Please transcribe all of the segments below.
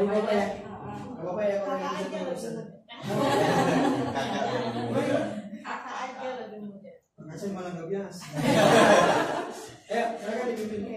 Gak apa-apa ya. Gak apa-apa. Ya Kakak. Aja lebih muda. Malah gak biasa. Eh, mereka dipimpin.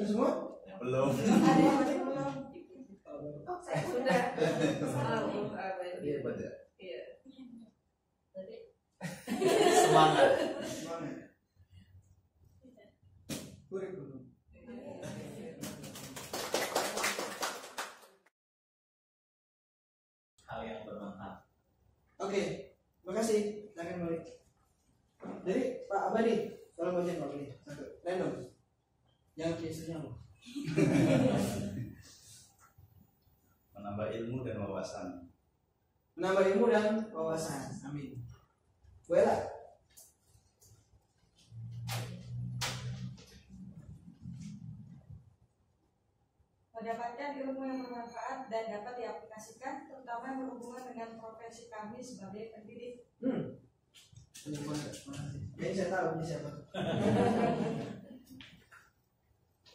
is.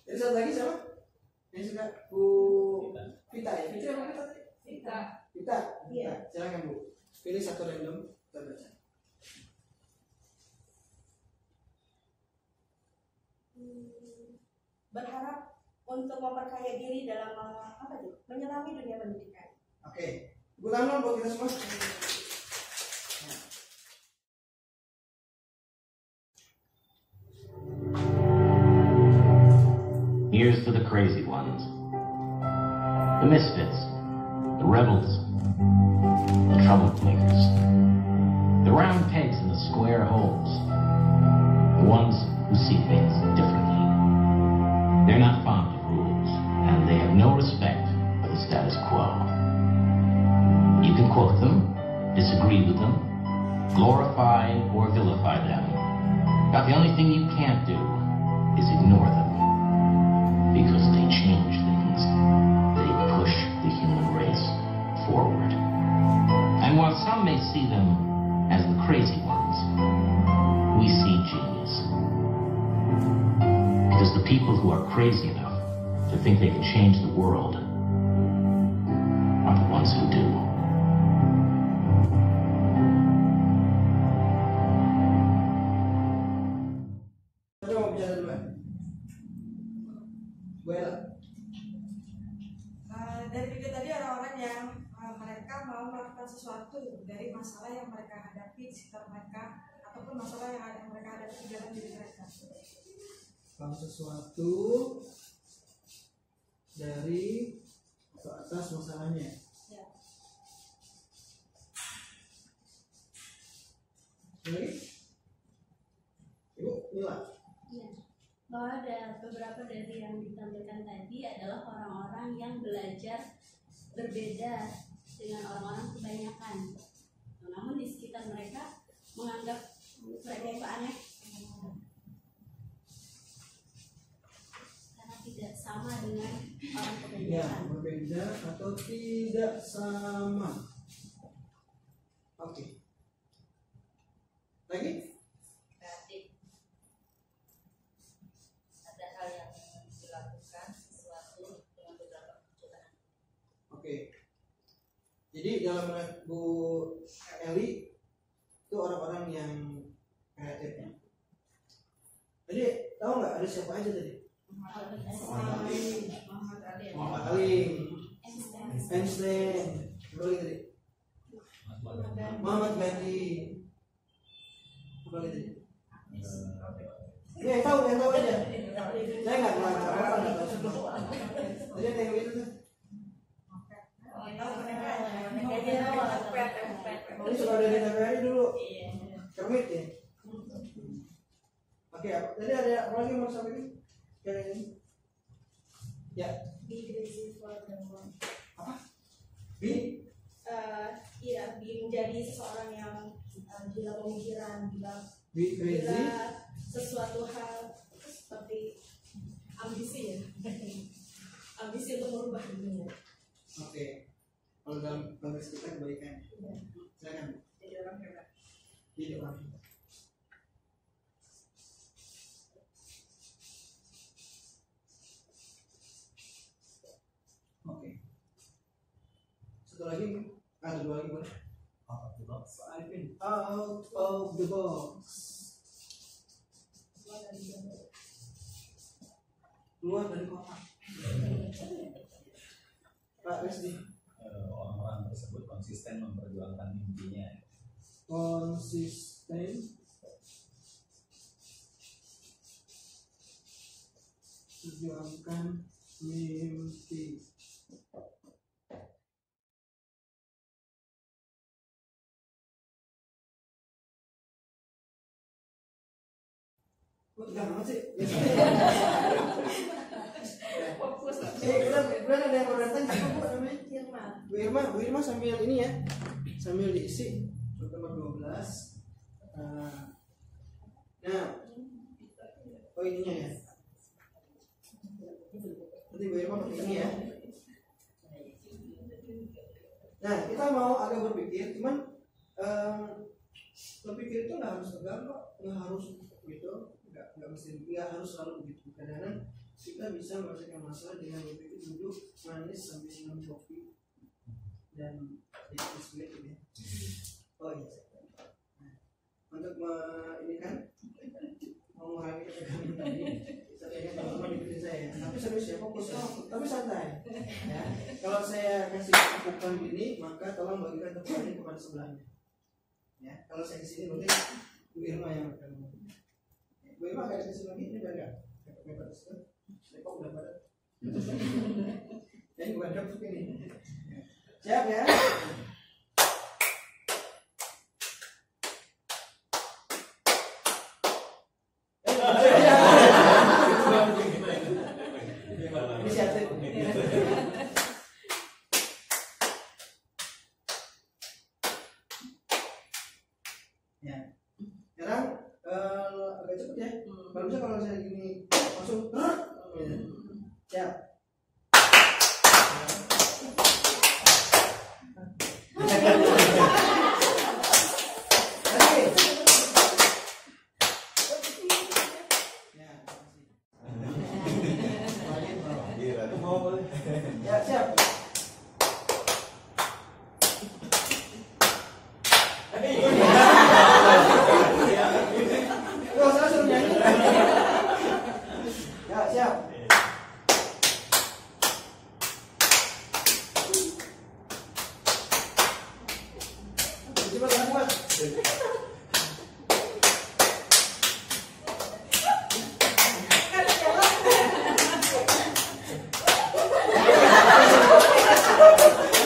Jadi satu lagi siapa? ini suka Bu Vita ya? Vita apa Vita? Vita. Vita. Iya. Silakan Bu. Pilih satu random kita baca. Hmm, berharap untuk memperkaya diri dalam apa tuh? Menyelami dunia pendidikan. Oke. Okay. Bu Tamnon buat kita semua. Crazy ones. The misfits, the rebels, people who are crazy enough to think they can change the world are the ones who do. Eh, dari video tadi orang-orang yang eh, mereka mau melakukan sesuatu dari masalah yang mereka hadapi di sekitar mereka ataupun masalah yang ada mereka hadapi di dalam diri mereka. Kalau sesuatu dari ke atas masalahnya. Ya. Ibu, Mila. Ya. Bahwa ada beberapa dari yang ditampilkan tadi adalah orang-orang yang belajar berbeda dengan orang-orang kebanyakan. Namun di sekitar mereka menganggap mereka itu aneh karena tidak sama dengan orang Ya, berbeda atau tidak sama. Oke. Lagi? berarti ada hal yang dilakukan sesuatu dengan beberapa percobaan. Oke. Jadi dalam Bu Eli itu orang-orang yang kreatif ya. Jadi tahu nggak ada siapa aja tadi? Muhammad Ali, Einstein, apa tadi? Muhammad Gandhi, apa tadi? Yang tahu, yang tahu aja. Saya nggak tahu semua. Tadi ada yang itu tuh. Ini suka ada di TVRI dulu. Kermit ya. Oke, tadi ada apa lagi mau sampaikan? Ini. Ya, apa? Bi, Eh, iya, bi menjadi seseorang yang eh, gila pemikiran, gila, bi crazy. gila sesuatu hal seperti ambisi ya, ambisi untuk merubah dunia. Oke. Kalau dalam konteks kita kebaikan. Silakan. Jadi orang hebat. Jadi orang hebat. Oke. Satu lagi, ada dua lagi boleh? Out of the box. Arifin, out of the box. Keluar dari kotak. Pak Resdi, Eh, Orang-orang tersebut konsisten memperjuangkan mimpinya. konsisten perjuangkan mimpi. Sih? Bu? Irma. Bu Irma, sambil ini ya, sambil diisi nomor 12. Eh, nah, oh ininya ya. Nanti Bu Irma pakai ini ya. Nah, kita mau agak berpikir, cuman em, berpikir itu nggak harus tegang kok, nggak harus gitu, nggak nggak mesti nggak harus selalu begitu. Kadang-kadang kita bisa menyelesaikan masalah dengan berpikir duduk manis sambil minum kopi dan ya gitu ya. Oh iya. Nah, untuk me, ini kan mengurangi ketegangan tadi, saya saya. Tapi serius ya fokus ya, tapi santai. Ya. Kalau saya kasih tepukan gini, maka tolong bagikan tepukan ini kepada sebelahnya. Ya, kalau saya ke sini mungkin Bu Irma yang akan ke sini lagi, ini enggak? Depok udah pada. Jadi bukan dapet ini. Siap ya? Inisiatif. Ya. Sekarang eh, agak cepet ya. Bagusnya kalau saya gini langsung ya. Siap. Lagi. Ya, makasih. Ya, siap. Yo, saya suruh nyanyi. Ya, siap. Cepat, cepat, cepat.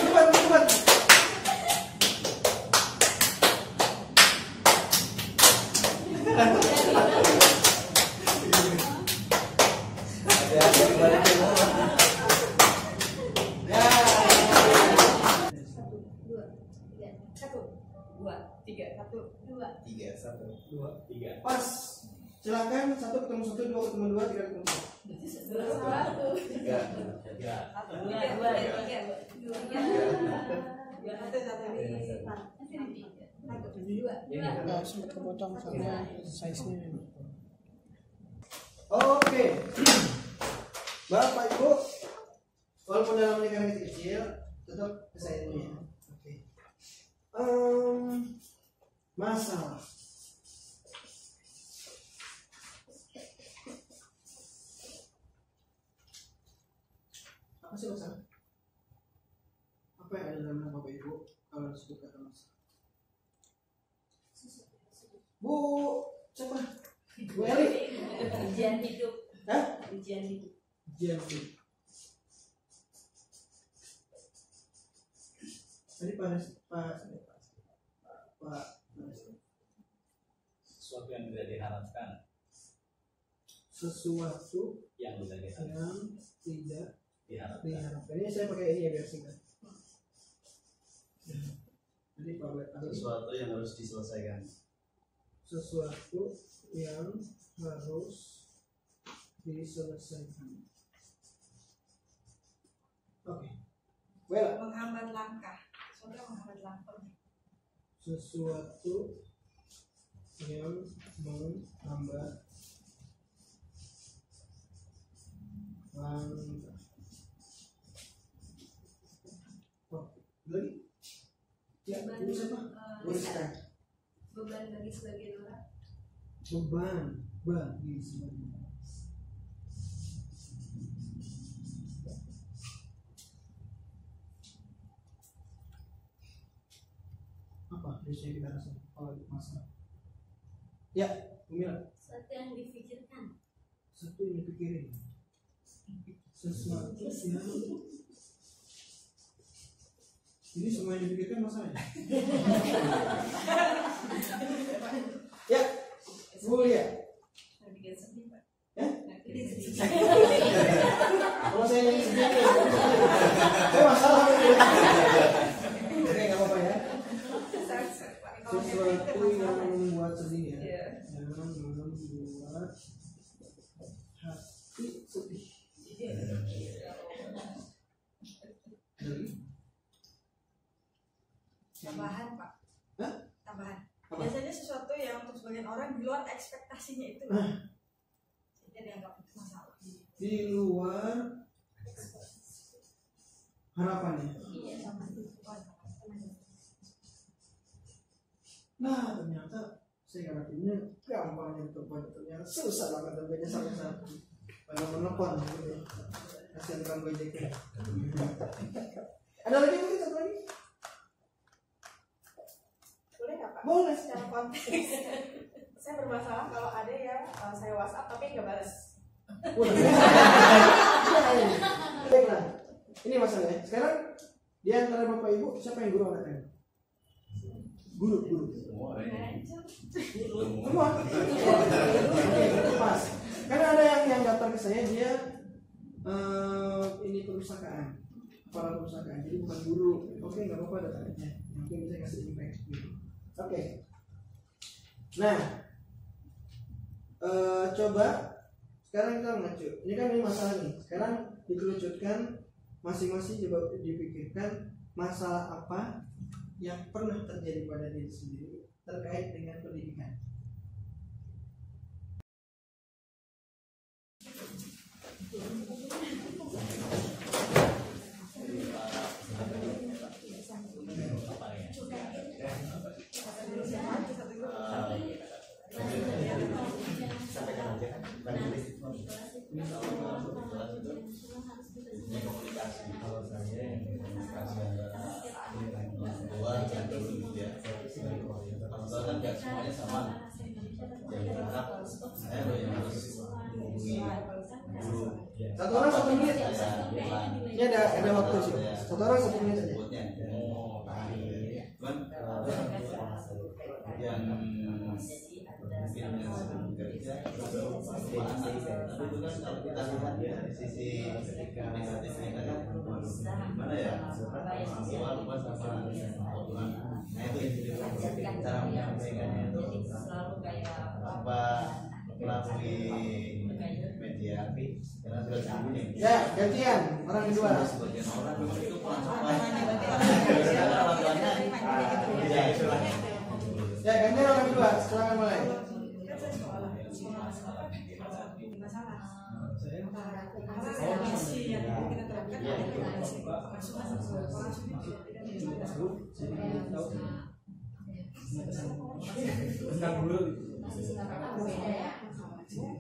Cepat, cepat. Ya. dua tiga Satu, dua, tiga, satu. dua Tiga, satu, dua, tiga. Pas. Silakan satu ketemu satu, dua ketemu dua, tiga ketemu satu. satu Tiga. Tiga. Satu, Dua, tiga, dua, tiga, tiga. tiga. dua Dua, satu, satu. satu Dua. sama size-nya. Oke. Bapak Ibu, walaupun dalam lingkaran kecil, tetap saya ini ya. Oke. Masalah. Apa sih masalah? Apa yang ada dalam nama Bapak Ibu kalau disebut kata masalah? Bu, siapa? Bu Eli? ujian hidup Hah? ujian hidup JMP. Tadi Pak Pak Pak Pak Sesuatu yang tidak diharapkan, sesuatu yang tidak diharapkan. yang tidak diharapkan. Ini saya pakai ini ya biar singkat. Jadi Pak Sesuatu yang harus diselesaikan. sesuatu yang harus diselesaikan. Oke. Well, Menghambat langkah. Soalnya menghambat langkah. sesuatu yang menghambat langkah. Oh, lagi? Ya, beban ini siapa? eh, beban bagi sebagian orang Beban bagi sebagian. Apa biasanya kita rasa kalau masalah? Ya, Umila. sesuatu yang difikirkan satu yang dipikirin sesuatu yang ini semua yang dipikirkan masalahnya ya Bu ya? Sedih, sedih. kalau saya yang sendiri saya masalah. Oke nggak apa-apa ya. Sesuatu yang membuat sedih ya. Iya. yang membuat hati sedih. Lagi? Tambahan, Pak. Hah? Tambahan. Apa? Biasanya sesuatu yang untuk sebagian orang di luar ekspektasinya itu. Ah. Sehingga dianggap itu masalah. di luar harapannya iya sama Nah ternyata saya ngarepinnya gampang untuk ternyata susah banget terbaca satu-satu. Pada menelpon gitu ya. Kasihan tukang gojek. Ada lagi mungkin satu lagi? Boleh. Secara konteks, saya bermasalah kalau ada yang uh, saya WhatsApp tapi nggak balas. Baiklah. Ini masalahnya. Sekarang di antara bapak ibu siapa yang guru anaknya? Guru, guru. Semua ini. Semua. Pas. Karena ada yang yang daftar ke saya dia eh, ini perusahaan, kepala perusahaan. Jadi bukan guru. Oke, nggak apa-apa data aja. Mungkin bisa kasih impact gitu. Oke. Nah, eh, coba sekarang kita mengacu. Ini kan ini masalah nih. Sekarang dikerucutkan masing-masing coba dipikirkan masalah apa yang pernah terjadi pada diri sendiri terkait dengan pendidikan. Satu orang satu menit. Ini ada ada waktu sih. Satu orang satu menit aja. Cuman yang kan ya sisi negatifnya kan gimana ya lupa sama Tuhan nah itu yang cara menyampaikannya itu tanpa melalui sudah sembunyi Ya, gantian orang kedua. sebagian orang memang itu Ya, gantian orang kedua. Silakan mulai. Yang kita terapkan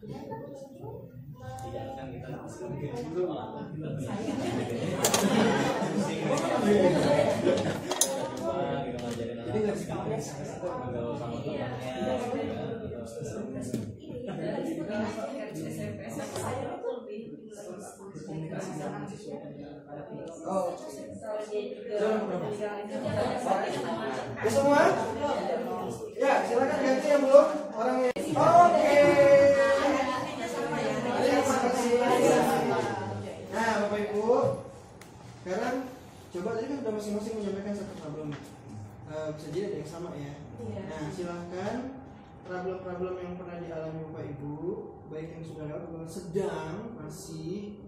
Jadi nggak Oh. Ya semua? Ya, silakan ganti yang belum orang yang Oke. Terima kasih. Ibu, sekarang coba tadi kan udah masing-masing menyampaikan satu problem. Eh, bisa jadi ada yang sama ya. Nah, silahkan problem-problem yang pernah dialami Bapak Ibu, baik yang sudah lewat atau sedang masih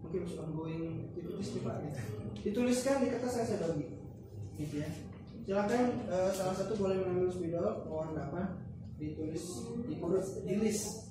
mungkin masih ongoing activities nih Pak gitu. Dituliskan di kertas yang saya bagi. Gitu ya. Silakan eh, salah satu boleh mengambil spidol warna apa ditulis di urut di list.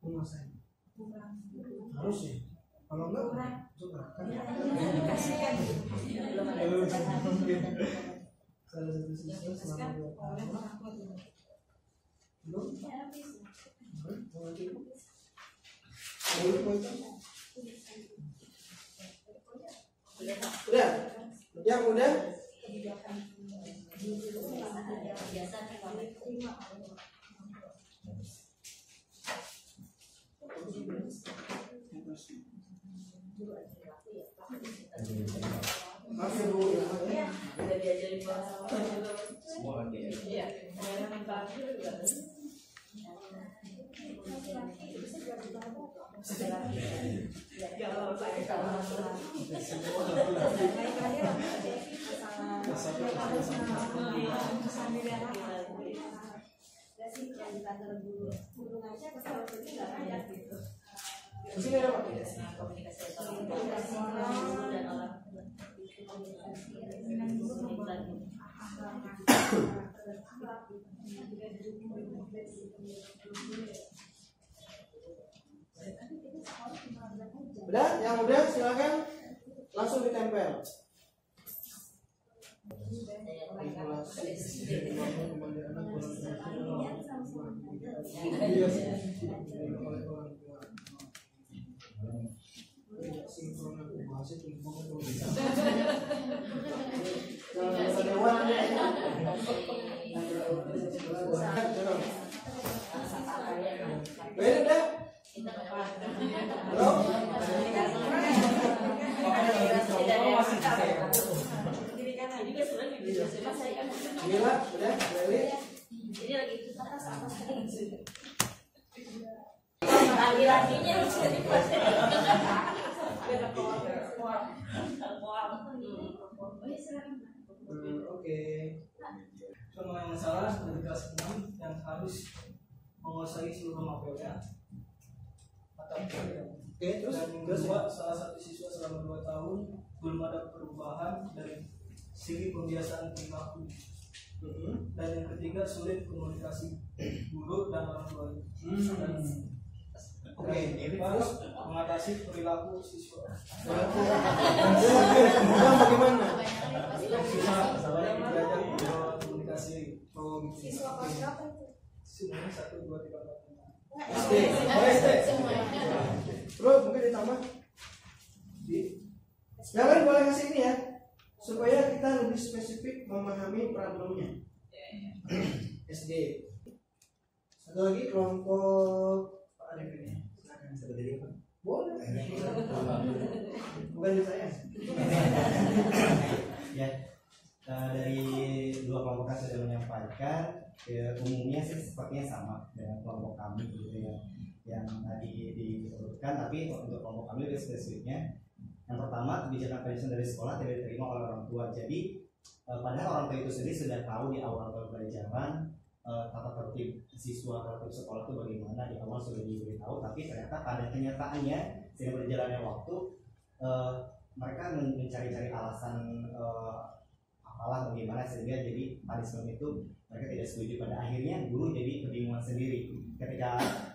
penguasaan harus ya kalau enggak suka kan dikasihkan salah satu siswa selama dua tahun belum udah yang udah biasa ya bu ya udah diajarin bahasa Semua kan kayak gitu. iya itu nggak ada gitu. Tua Udah, yang udah silakan langsung ditempel. Beda Belum? bisa. Cuma saya kan Gila, udah, Leli. jadi lagi harus jadi Hmm, Oke. Cuma yang masalah dari kelas 6 yang harus menguasai seluruh mapelnya atau ya. Oke, terus dan kedua salah satu siswa selama dua tahun belum ada perubahan dari segi pembiasaan perilaku Mhm. dan yang ketiga sulit komunikasi guru dan orang tua dan Oke, dan terus mengatasi perilaku siswa Kemudian bagaimana? siswa saya belajar komunikasi. Siswa kelas berapa itu? semuanya satu dua tiga empat lima SD. Oh, SD. Bro, mungkin ditambah. Di. Yang lain boleh kasih ini ya, supaya kita lebih spesifik memahami problemnya. SD. Satu lagi kelompok Pak Arif Seperti apa? Boleh. Bukan saya. ya eh, dari dua kelompok yang sudah menyampaikan ya, umumnya sih sepertinya sama dengan kelompok kami gitu ya yang tadi disebutkan tapi untuk kelompok kami lebih spesifiknya yang pertama kebijakan pensiun dari sekolah tidak diterima oleh orang tua jadi eh, padahal orang tua itu sendiri sudah tahu di awal pembelajaran eh, tata tertib siswa tertib sekolah itu bagaimana di awal sudah diberitahu. Tapi ternyata pada kenyataannya seiring berjalannya waktu eh, mereka men- mencari-cari alasan eh, apalah bagaimana sehingga jadi punishment itu mereka tidak setuju. Pada akhirnya guru jadi kebingungan sendiri. Ketika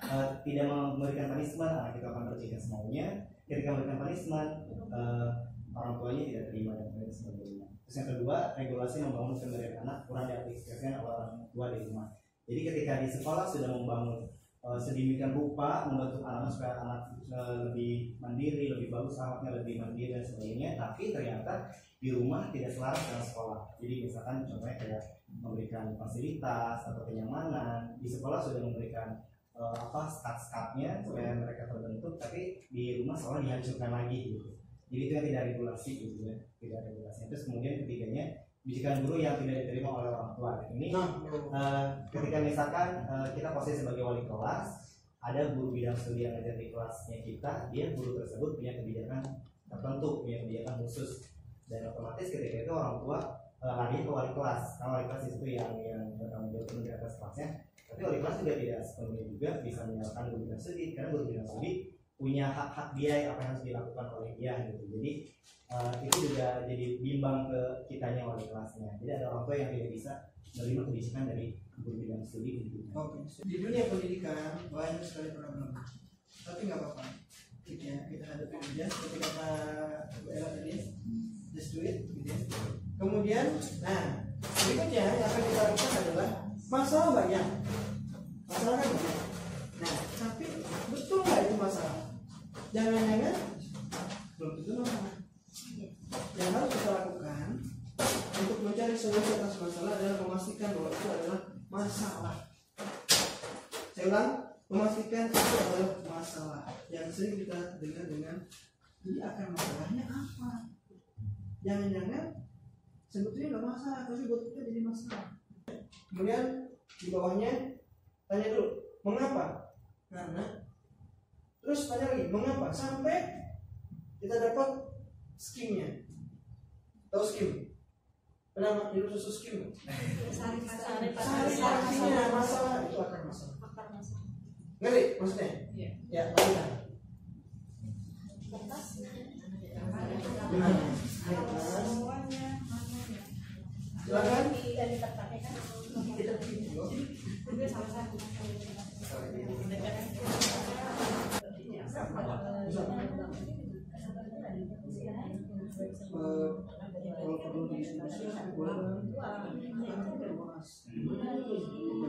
eh, tidak memberikan punishment anak itu akan bersikap semaunya ketika memberikan punishment eh, orang tuanya tidak terima dan sebagainya terus yang kedua regulasi membangun kesadaran anak kurang diaplikasikan oleh orang tua di rumah. Jadi ketika di sekolah sudah membangun eh, sedemikian rupa membentuk anak supaya anak eh, lebih mandiri lebih bagus anaknya lebih mandiri dan sebagainya tapi ternyata di rumah tidak selaras dengan sekolah. Jadi misalkan contohnya kayak memberikan fasilitas atau kenyamanan di sekolah sudah memberikan eh, apa skat-skatnya supaya mereka terbentuk tapi di rumah sekolah dihancurkan lagi gitu jadi itu yang tidak regulasi gitu ya. Tidak regulasi. Terus kemudian ketiganya bijikan guru yang tidak diterima oleh orang tua. Ini Nah, Eh, ketika misalkan eh, kita posisi sebagai wali kelas ada guru bidang studi yang ada di kelasnya kita dia guru tersebut punya kebijakan tertentu punya kebijakan khusus. Dan otomatis ketika itu orang tua eh, lari ke wali kelas. Karena wali kelas itu yang yang bertanggung jawab untuk di atas kelasnya. Tapi wali kelas juga tidak sepenuhnya juga bisa menyalahkan guru bidang studi. Karena guru bidang studi punya hak-hak dia apa yang harus dilakukan oleh dia gitu jadi eh, itu juga jadi bimbang ke kitanya wali kelasnya jadi ada orang tua yang tidak bisa menerima kebijakan dari guru bidang studi gitu. Oke, di dunia pendidikan banyak sekali problem. Tapi nggak apa-apa. Ya, kita hadapi aja seperti kata Bu Ella tadi. Just do it, gitu ya. Kemudian, nah berikutnya yang akan kita lakukan adalah masalah banyak. Masalah kan banyak. Nah, tapi betul nggak itu masalah? Jangan-jangan belum tentu masalah. Yang harus kita lakukan untuk mencari solusi atas masalah adalah memastikan bahwa itu adalah masalah. Saya ulang, memastikan itu adalah masalah yang sering kita dengar dengan ini akan masalahnya apa? Jangan-jangan sebetulnya nggak masalah, tapi buat kita jadi masalah. Kemudian di bawahnya tanya dulu, mengapa? Karena terus tanya lagi mengapa? Sampai kita dapat skimnya tahu skim pernah minum susu skim Sari Sari Sari artinya masalah itu akar masalah. Akar masalah. ngerti maksudnya? Iya. ya semuanya maknanya silakan. Dan terpakai kan? Itu salah satu Eh, kalau perlu diskusi boleh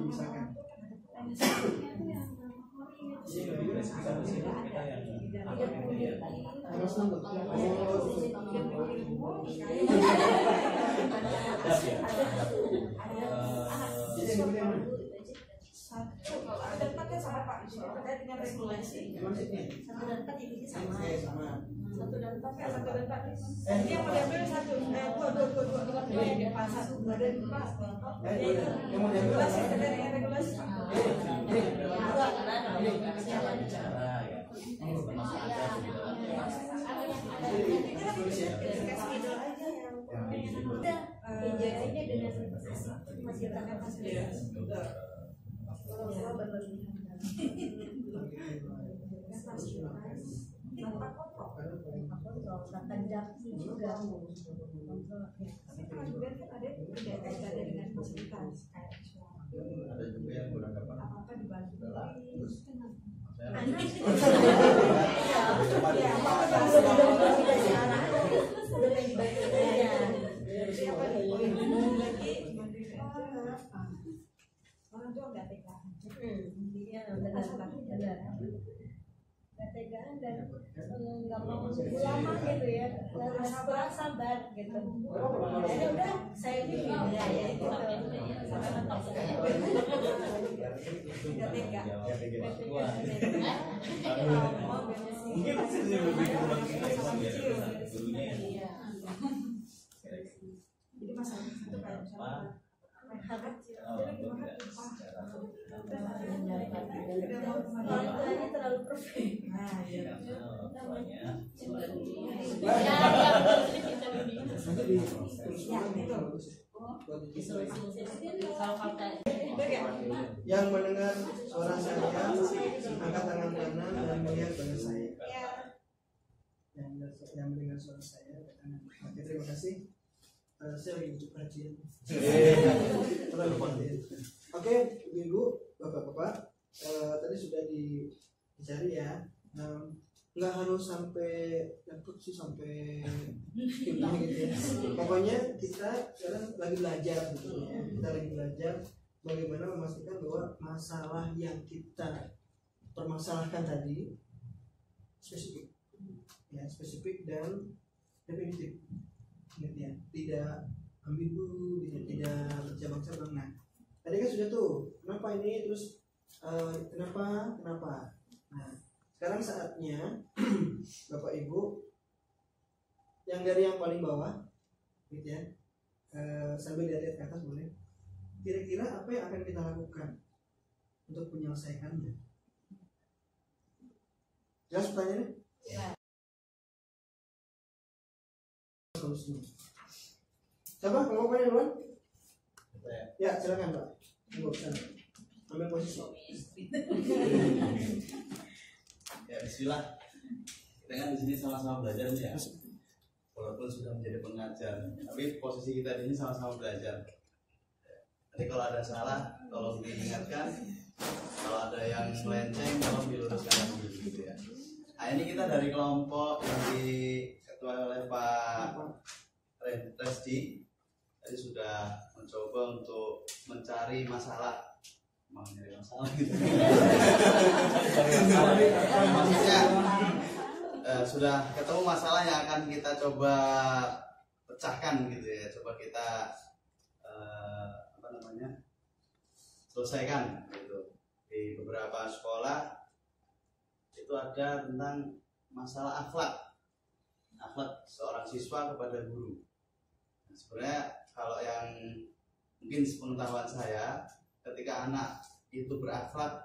misalkan satu kalau ada empat kan sama pak ini? satu dan empat ini sama. Satu dan empat Enggak, satu dan empat. Eh, ini yang mau diambil satu. Eh dua dua dua dua dua. Dua yang depan satu. Dua dan empat Eh, ya itu yang mau diambil regulasi apa? terkait dengan regulasi Ini, ini. Dua karena ada bicara ya masih ada Jadi, tulis ya. kasih. Middle aja yang udah pinjam aja dengan masih tangan Iya. kalau berlebihan Dapsi juga. Tapi juga kan ada tidak kaitannya dengan suara. ada juga yang dibantu terus. Iya, apa-apa udah pengen dibantu lagi? Bantuin orang. Tua nggak tega. Iya, benar, benar. Gak tegaan dan nggak mau lama gitu ya, harus kurang sabar gitu. Ya udah, saya ini ya, ya gitu. Nggak tega. mungkin masih lebih kurang gurunya ya Jadi masalahnya satu kayak Orang tuanya terlalu perfect. Nah, iya. Ya? Yang mendengar suara saya angkat tangan kanan dan melihat wajah saya. Iya. Yang yang mendengar suara saya. Oke, terima kasih. Eh, saya lagi butuh perhatian. Terlalu perhatian. Oke, ibu, bapak-bapak, eh, tadi sudah di- dicari ya. Nggak harus sampai dapet sih sampai gimana gitu ya. Pokoknya kita sekarang lagi belajar gitu ya. Kita lagi belajar bagaimana memastikan bahwa masalah yang kita permasalahkan tadi spesifik ya spesifik dan definitif ya tidak ambigu tidak tidak bercabang-cabang nah tadi kan sudah tuh kenapa ini terus eh, kenapa kenapa? Nah sekarang saatnya bapak ibu yang dari yang paling bawah gitu ya eh, sambil lihat ke atas boleh. Kira-kira apa yang akan kita lakukan untuk menyelesaikannya? Jelas pertanyaannya? Solusinya. Siapa? Mau yang duluan? Ya silakan pak. Posisi ya Bismillah. Kita kan di sini sama-sama belajar ya walaupun sudah menjadi pengajar tapi posisi kita di sini sama-sama belajar. Jadi kalau ada salah tolong diingatkan. Kalau ada yang melenceng tolong diluruskan lagi gitu ya. Nah ini kita dari kelompok yang diketuai oleh Pak Re- Resti tadi sudah mencoba untuk mencari masalah. Mau nyari masalah gitu. Maksudnya eh, sudah ketemu masalah yang akan kita coba pecahkan gitu ya. Coba kita eh, apa namanya selesaikan gitu. Di beberapa sekolah itu ada tentang masalah akhlak. Akhlak seorang siswa kepada guru. Nah, sebenarnya kalau yang mungkin sepengetahuan saya ketika anak itu berakhlak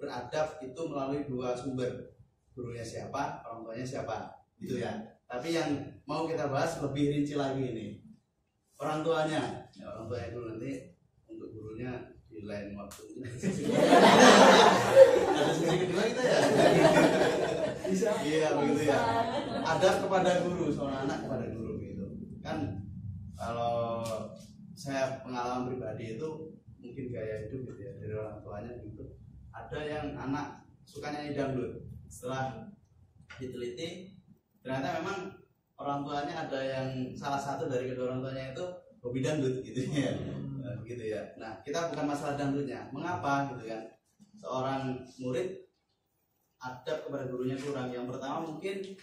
beradab itu melalui dua sumber. Gurunya siapa orang tuanya siapa gitu ya. Tapi yang mau kita bahas lebih rinci lagi ini. Orang tuanya. Ya, orang tuanya itu nanti untuk gurunya di lain waktu. Ada sesi kedua kita ya? Bisa. Iya begitu ya. Adab kepada guru seorang anak kepada guru gitu. Kan kalau saya pengalaman pribadi itu mungkin gaya hidup gitu ya dari orang tuanya gitu. Ada yang anak sukanya nyanyi dangdut. Setelah diteliti ternyata memang orang tuanya ada yang salah satu dari kedua orang tuanya itu hobi dangdut gitu ya. Nah, begitu ya. Nah kita bukan masalah dangdutnya. Mengapa gitu kan? Seorang murid adab kepada gurunya kurang. Yang pertama mungkin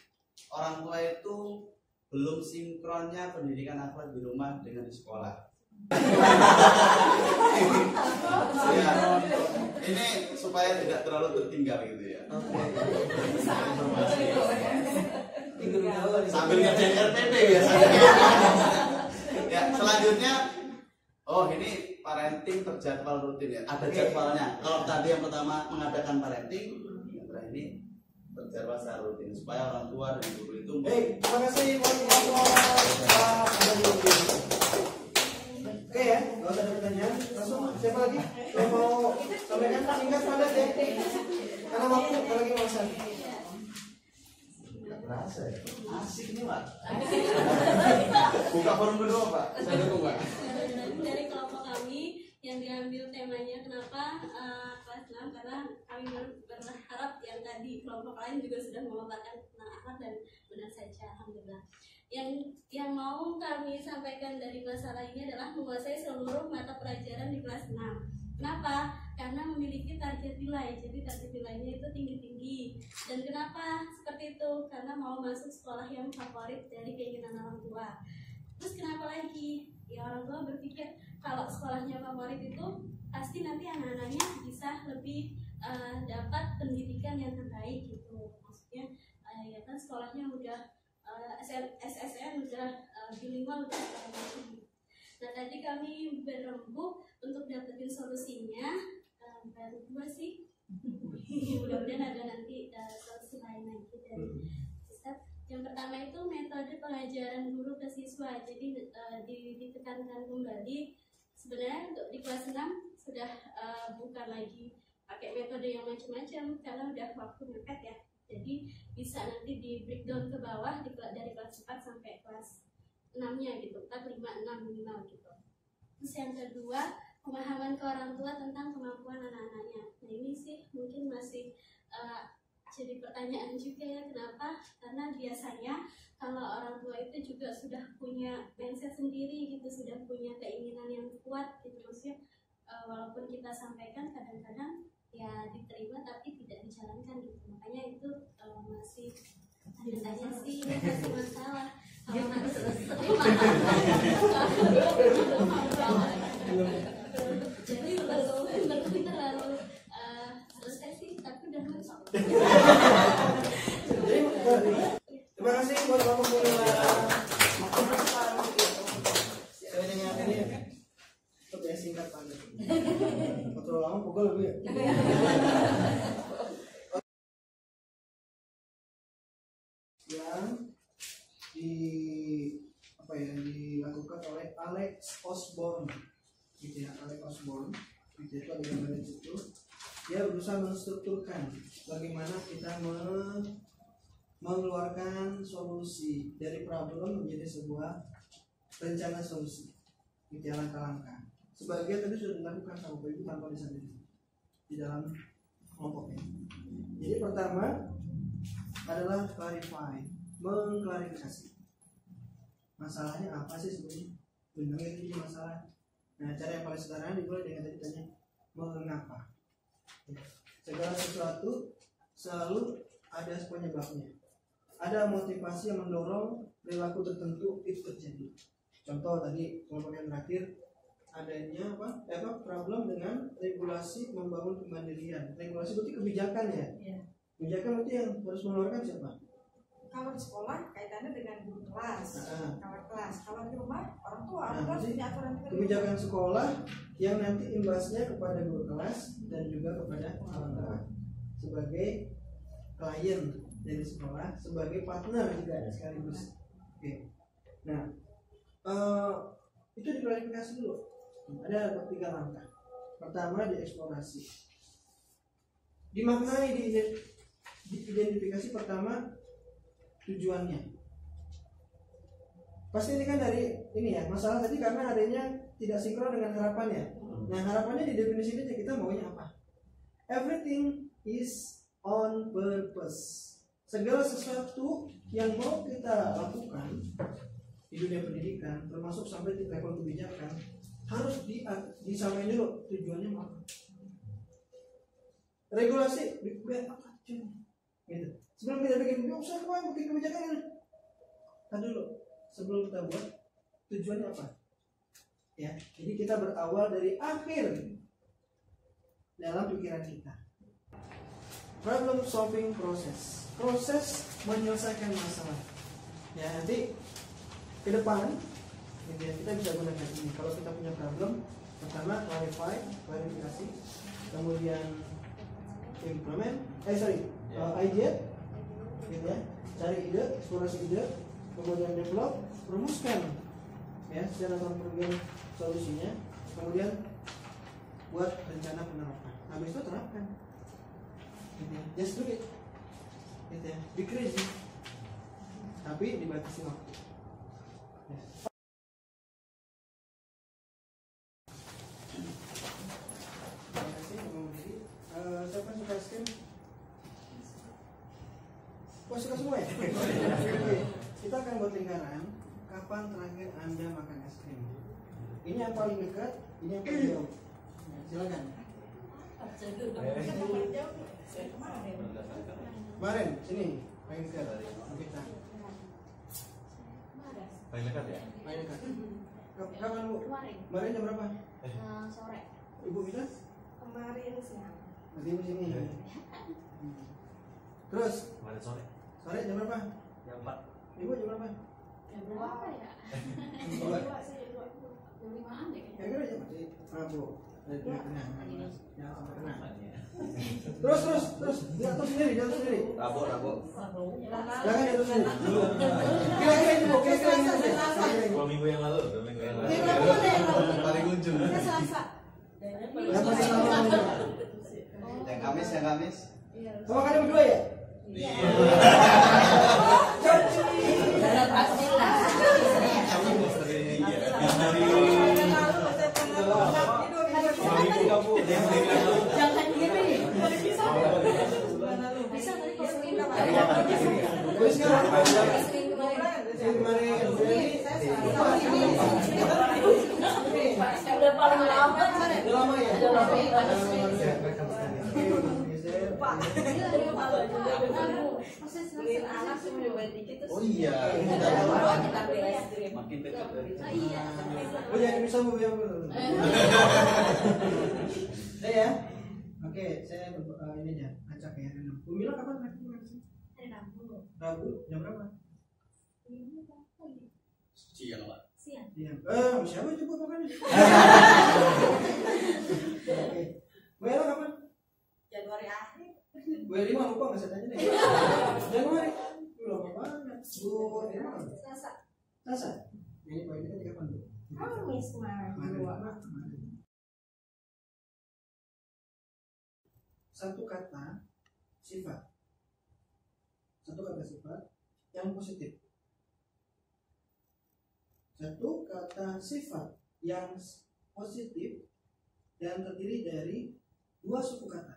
orang tua itu belum sinkronnya pendidikan akhlak di rumah dengan di sekolah ya, ini supaya tidak terlalu tertinggal gitu ya. Sambil ngerjain RPP biasanya. Ya selanjutnya oh ini parenting terjadwal rutin ya. Ada jadwalnya. Kalau tadi yang pertama mengadakan parenting yang terakhir ini terjadwal secara rutin supaya orang tua dan guru itu Baik, terima kasih. Oke ya, kalau ada pertanyaan, langsung siapa lagi? Yang mau sampaikan singkat padat ya? Karena waktu lagi masa. Nggak terasa ya. Asik nih pak. Buka forum kedua pak. Saya dukung pak. Dari kelompok kami yang diambil temanya kenapa eh, kelas 6 karena kami ber- berharap yang tadi kelompok lain juga sudah memaparkan tentang akhlak dan benar saja alhamdulillah yang yang mau kami sampaikan dari masalah ini adalah menguasai seluruh mata pelajaran di kelas 6 kenapa? Karena memiliki target nilai. Jadi target nilainya itu tinggi-tinggi. Dan kenapa seperti itu? Karena mau masuk sekolah yang favorit dari keinginan orang tua. Terus kenapa lagi? Ya orang tua berpikir kalau sekolahnya favorit itu pasti nanti anak-anaknya bisa lebih eh, dapat pendidikan yang terbaik gitu. Maksudnya eh, ya kan sekolahnya udah SSN udah eh, bilingual udah nah tadi kami berembuk untuk dapetin solusinya. Eh, baru dua sih. Mudah-mudahan ada nanti eh, solusi lain lagi dari Ustadz yang pertama itu metode pengajaran guru ke siswa. Jadi eh, di- ditekankan kembali. Sebenarnya untuk di kelas 6 sudah eh, bukan lagi pakai metode yang macam-macam. Karena udah waktu mepet ya. Jadi bisa nanti di breakdown ke bawah di, dari kelas 4 sampai kelas 6-nya gitu. Kita 5 6 minimal gitu. Terus yang kedua, pemahaman ke orang tua tentang kemampuan anak-anaknya. Nah, ini sih mungkin masih eh, jadi pertanyaan juga ya kenapa karena biasanya kalau orang tua itu juga sudah punya mindset sendiri gitu sudah punya keinginan yang kuat gitu maksudnya eh, walaupun kita sampaikan kadang-kadang ya diterima tapi tidak dijalankan gitu. Makanya itu eh, masih tanya sih masih masalah. Kalau harus jadi belum belum terlalu eh, selesai sih tapi udah Jadi, terima kasih buat untuk ya. Singkat padat. Waktu lama lebih ya. Yang di apa ya dilakukan oleh Alex Osborne. Gitu ya Alex Osborne. Gitu itu ada gambarnya di dia berusaha menstrukturkan bagaimana kita me- mengeluarkan solusi dari problem menjadi sebuah rencana solusi. Gitu ya langkah-langkah sebagian tadi sudah dilakukan sama Bapak Ibu tanpa disadari di dalam kelompoknya. Jadi pertama adalah clarify mengklarifikasi. Masalahnya apa sih sebenarnya? Benarnya itu jadi masalah? Nah cara yang paling sederhana dimulai dengan tadi tanya mengapa? Segala sesuatu selalu ada penyebabnya. Ada motivasi yang mendorong perilaku tertentu itu terjadi. Contoh tadi kelompok yang terakhir adanya apa apa problem dengan regulasi membangun kemandirian regulasi berarti kebijakan ya Iya. kebijakan berarti yang harus mengeluarkan siapa kalau di sekolah kaitannya dengan guru kelas Nah, kawan kelas kalau di rumah orang tua Nah, orang tua punya aturan kebijakan sekolah yang nanti imbasnya kepada guru kelas dan juga kepada orang tua sebagai klien dari sekolah sebagai partner juga sekaligus. Oke. Nah, eh, itu diklarifikasi dulu. Ada tiga langkah. Pertama dieksplorasi. Dimaknai di diidentifikasi pertama tujuannya. Pasti ini kan dari ini ya masalah tadi karena adanya tidak sinkron dengan harapannya. Nah harapannya di definisi ini kita maunya apa? Everything is on purpose. Segala sesuatu yang mau kita lakukan di dunia pendidikan, termasuk sampai di level kebijakan, harus di disamain dulu tujuannya mau apa. Regulasi biar apa? Cuma. Gitu. Sebelum kita bikin, yuk saya mau bikin kebijakan ini. Tadi dulu, sebelum kita buat tujuannya apa? Ya, jadi kita berawal dari akhir dalam pikiran kita. Problem solving process, proses menyelesaikan masalah. Ya nanti ke depan gitu ya, kita bisa gunakan ini. Kalau kita punya problem, pertama clarify, klarifikasi, kemudian implement, eh sorry, uh, idea, gitu ya, cari ide, eksplorasi ide, kemudian develop, rumuskan ya secara kronologi solusinya, kemudian buat rencana penerapan. Habis itu terapkan. Gitu ya. Just do it. Gitu ya. Be crazy. Tapi dibatasi waktu. Ya. Terima kasih teman berdiri. Eh, siapa yang suka es krim? Oh suka semua ya? Oke. Kita akan buat lingkaran. Kapan terakhir anda makan es krim? Ini yang paling dekat, ini yang paling jauh. Ya, silakan. Kemarin, sini, paling dekat. Kita. Paling dekat ya? Paling dekat. Kap- Kapan bu? Kemarin Kemarin jam berapa? eh, sore Ibu kita? kemarin siang Nanti ibu sini. Terus, Kemarin sore. Sore jam berapa? Jam 4. Ibu jam berapa? jam berapa ya Jam dua. jam limaan deh kayaknya jam berapa? Rabu. Eh, Jangan kena. Jangan sampai kena. Terus, terus, terus. Jatuh sendiri, jatuh sendiri. Rabu, Rabu. Jangan jatuh sendiri. Kira-kira ini bu, kira-kira ini bu. Kira-kira ini. Dua minggu yang lalu, dua minggu yang lalu. Paling ujung. Ini selasa Yang paling lama ini. Yang Kamis, yang Kamis. Sama kalian berdua ya? Yang hari dua minggu kamu. Yang hari lalu. jangan gini bisa tadi pas Terus sekarang. kemarin Kemarin. udah paling lama Udah lama ya? Udah lama. Anak dikit terus Oh iya. kita Makin dekat dari. iya Oh jangan bisa bu ya bu. Udah ya. Oke, saya uh, ini aja acak ya. Bu Mila kapan makan sih? hari Rabu Rabu jam berapa? Siang lah. siang Siang. Eh, siapa itu bu makannya? Oke. Bu Ella kapan? Januari akhir Bu Elima lupa nggak saya tanya nih. Januari. Belum apa banget. Bu kapan? selasa Selasa. Ini poin kita kapan bu? Kamis kemarin dua. Satu kata sifat. Satu kata sifat yang positif. Satu kata sifat yang positif dan terdiri dari dua suku kata.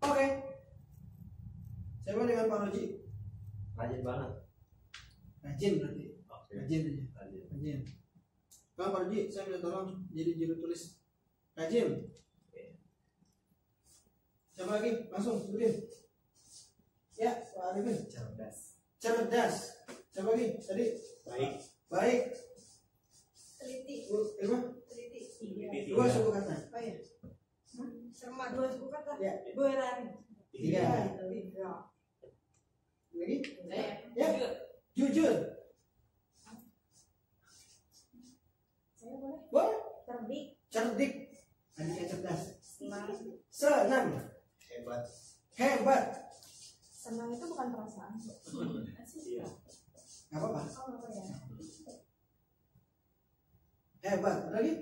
Oke. Saya mau dengan Pak Roji. Rajin banget. Rajin berarti. Oke. Rajin aja. Rajin. Rajin. Pak Roji, saya minta tolong jadi juru tulis. Rajin. Siapa lagi? Langsung, tulis. Ya, Pak Arifin. cerdas Cerdas. Siapa lagi? Tadi. Baik. Baik. Teliti. Ilmu? Eh, Teliti. Iya. Dua suku kata. Oh, iya. Hmm? Cermat dua suku kata. Ya. Berani. Tiga. Tiga. Ya. Jujur. Saya boleh? Boleh. Cerdik. Cerdik. Andika cerdas. Senang. Senang. Hebat. Hebat. Senang itu bukan perasaan. Iya. Gak apa-apa. Oh, apa ya hebat. Ada lagi?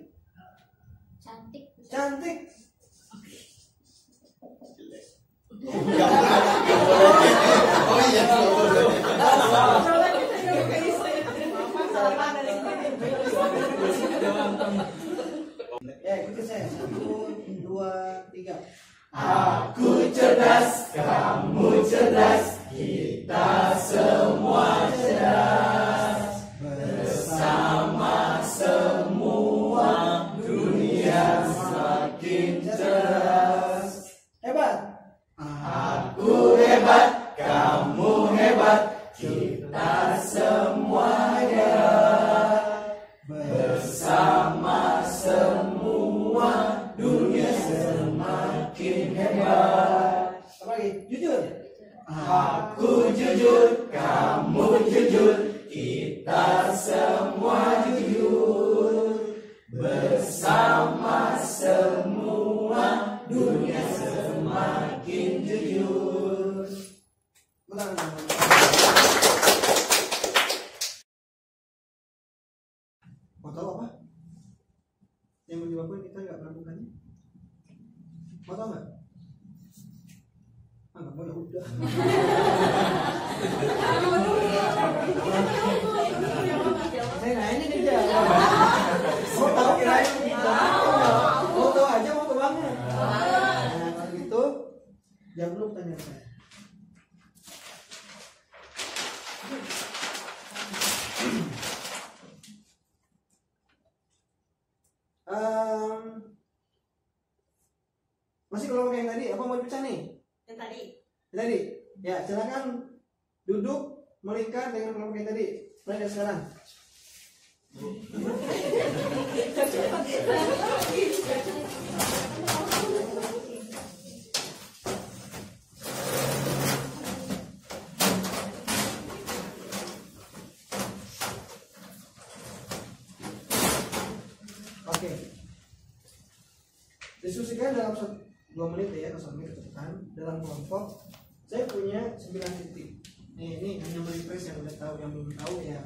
Cantik. Cantik. Oh iya, ya saya. Satu dua tiga. Aku cerdas, kamu cerdas, kita semua cerdas. Aku jujur, kamu jujur, kita semua jujur. Bersama semua dunia semakin jujur. Mau tahu apa? Yang menyebabkan kita nggak melakukannya? Mau tahu nggak? Ah nggak mau ya udah saya nanya nih dia mau tahu kirain mau tahu aja mau tahu banget nah kalau gitu jawab dulu pertanyaan saya Em, masih kelompok yang tadi apa mau dipecah nih yang tadi Yang tadi ya silakan duduk melingkar dengan kelompok yang tadi dari sekarang Oke. Diskusikan dalam satu, dua menit ya, atau satu menit kecepatan dalam kelompok. Saya punya 9 titik. Nih, ini hanya merefresh yang udah tahu, yang belum tahu ya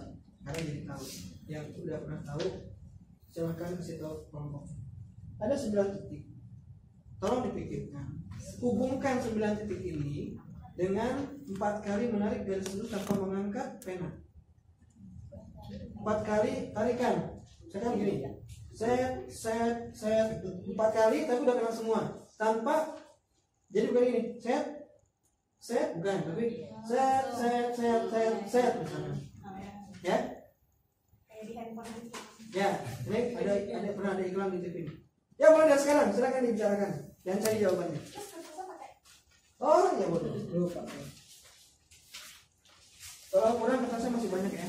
kalian jadi tahu. Yang udah pernah tahu, silahkan kasih tahu kelompok. Ada 9 titik. Tolong dipikirkan. Hubungkan 9 titik ini dengan empat kali menarik garis lurus tanpa mengangkat pena. Empat kali tarikan. Sekarang gini, saya saya saya empat kali tapi udah kenal semua tanpa jadi bukan gini saya saya bukan tapi saya saya saya saya saya misalnya. Ya? Ya ini ada ada pernah ada iklan di TV ya mulai dari sekarang silakan dibicarakan dan cari jawabannya. Oh ya boleh. Lupa. Kalau kurang kertasnya masih banyak ya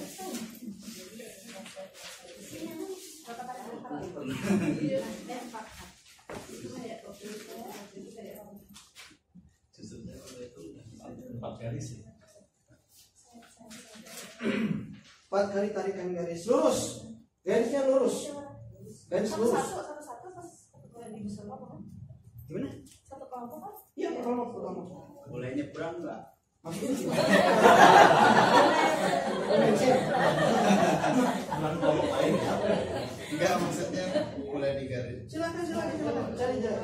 Empat garis ya. empat kali tarikan garis lurus. Garisnya lurus. Garis satu lurus. satu satu satu pas apa kan gimana? Satu kelompok kan iya kelompok kelompok. Boleh nyebrang nggak? maksudnya gimana? Enggak, maksudnya silakan silakan silakan cari jalan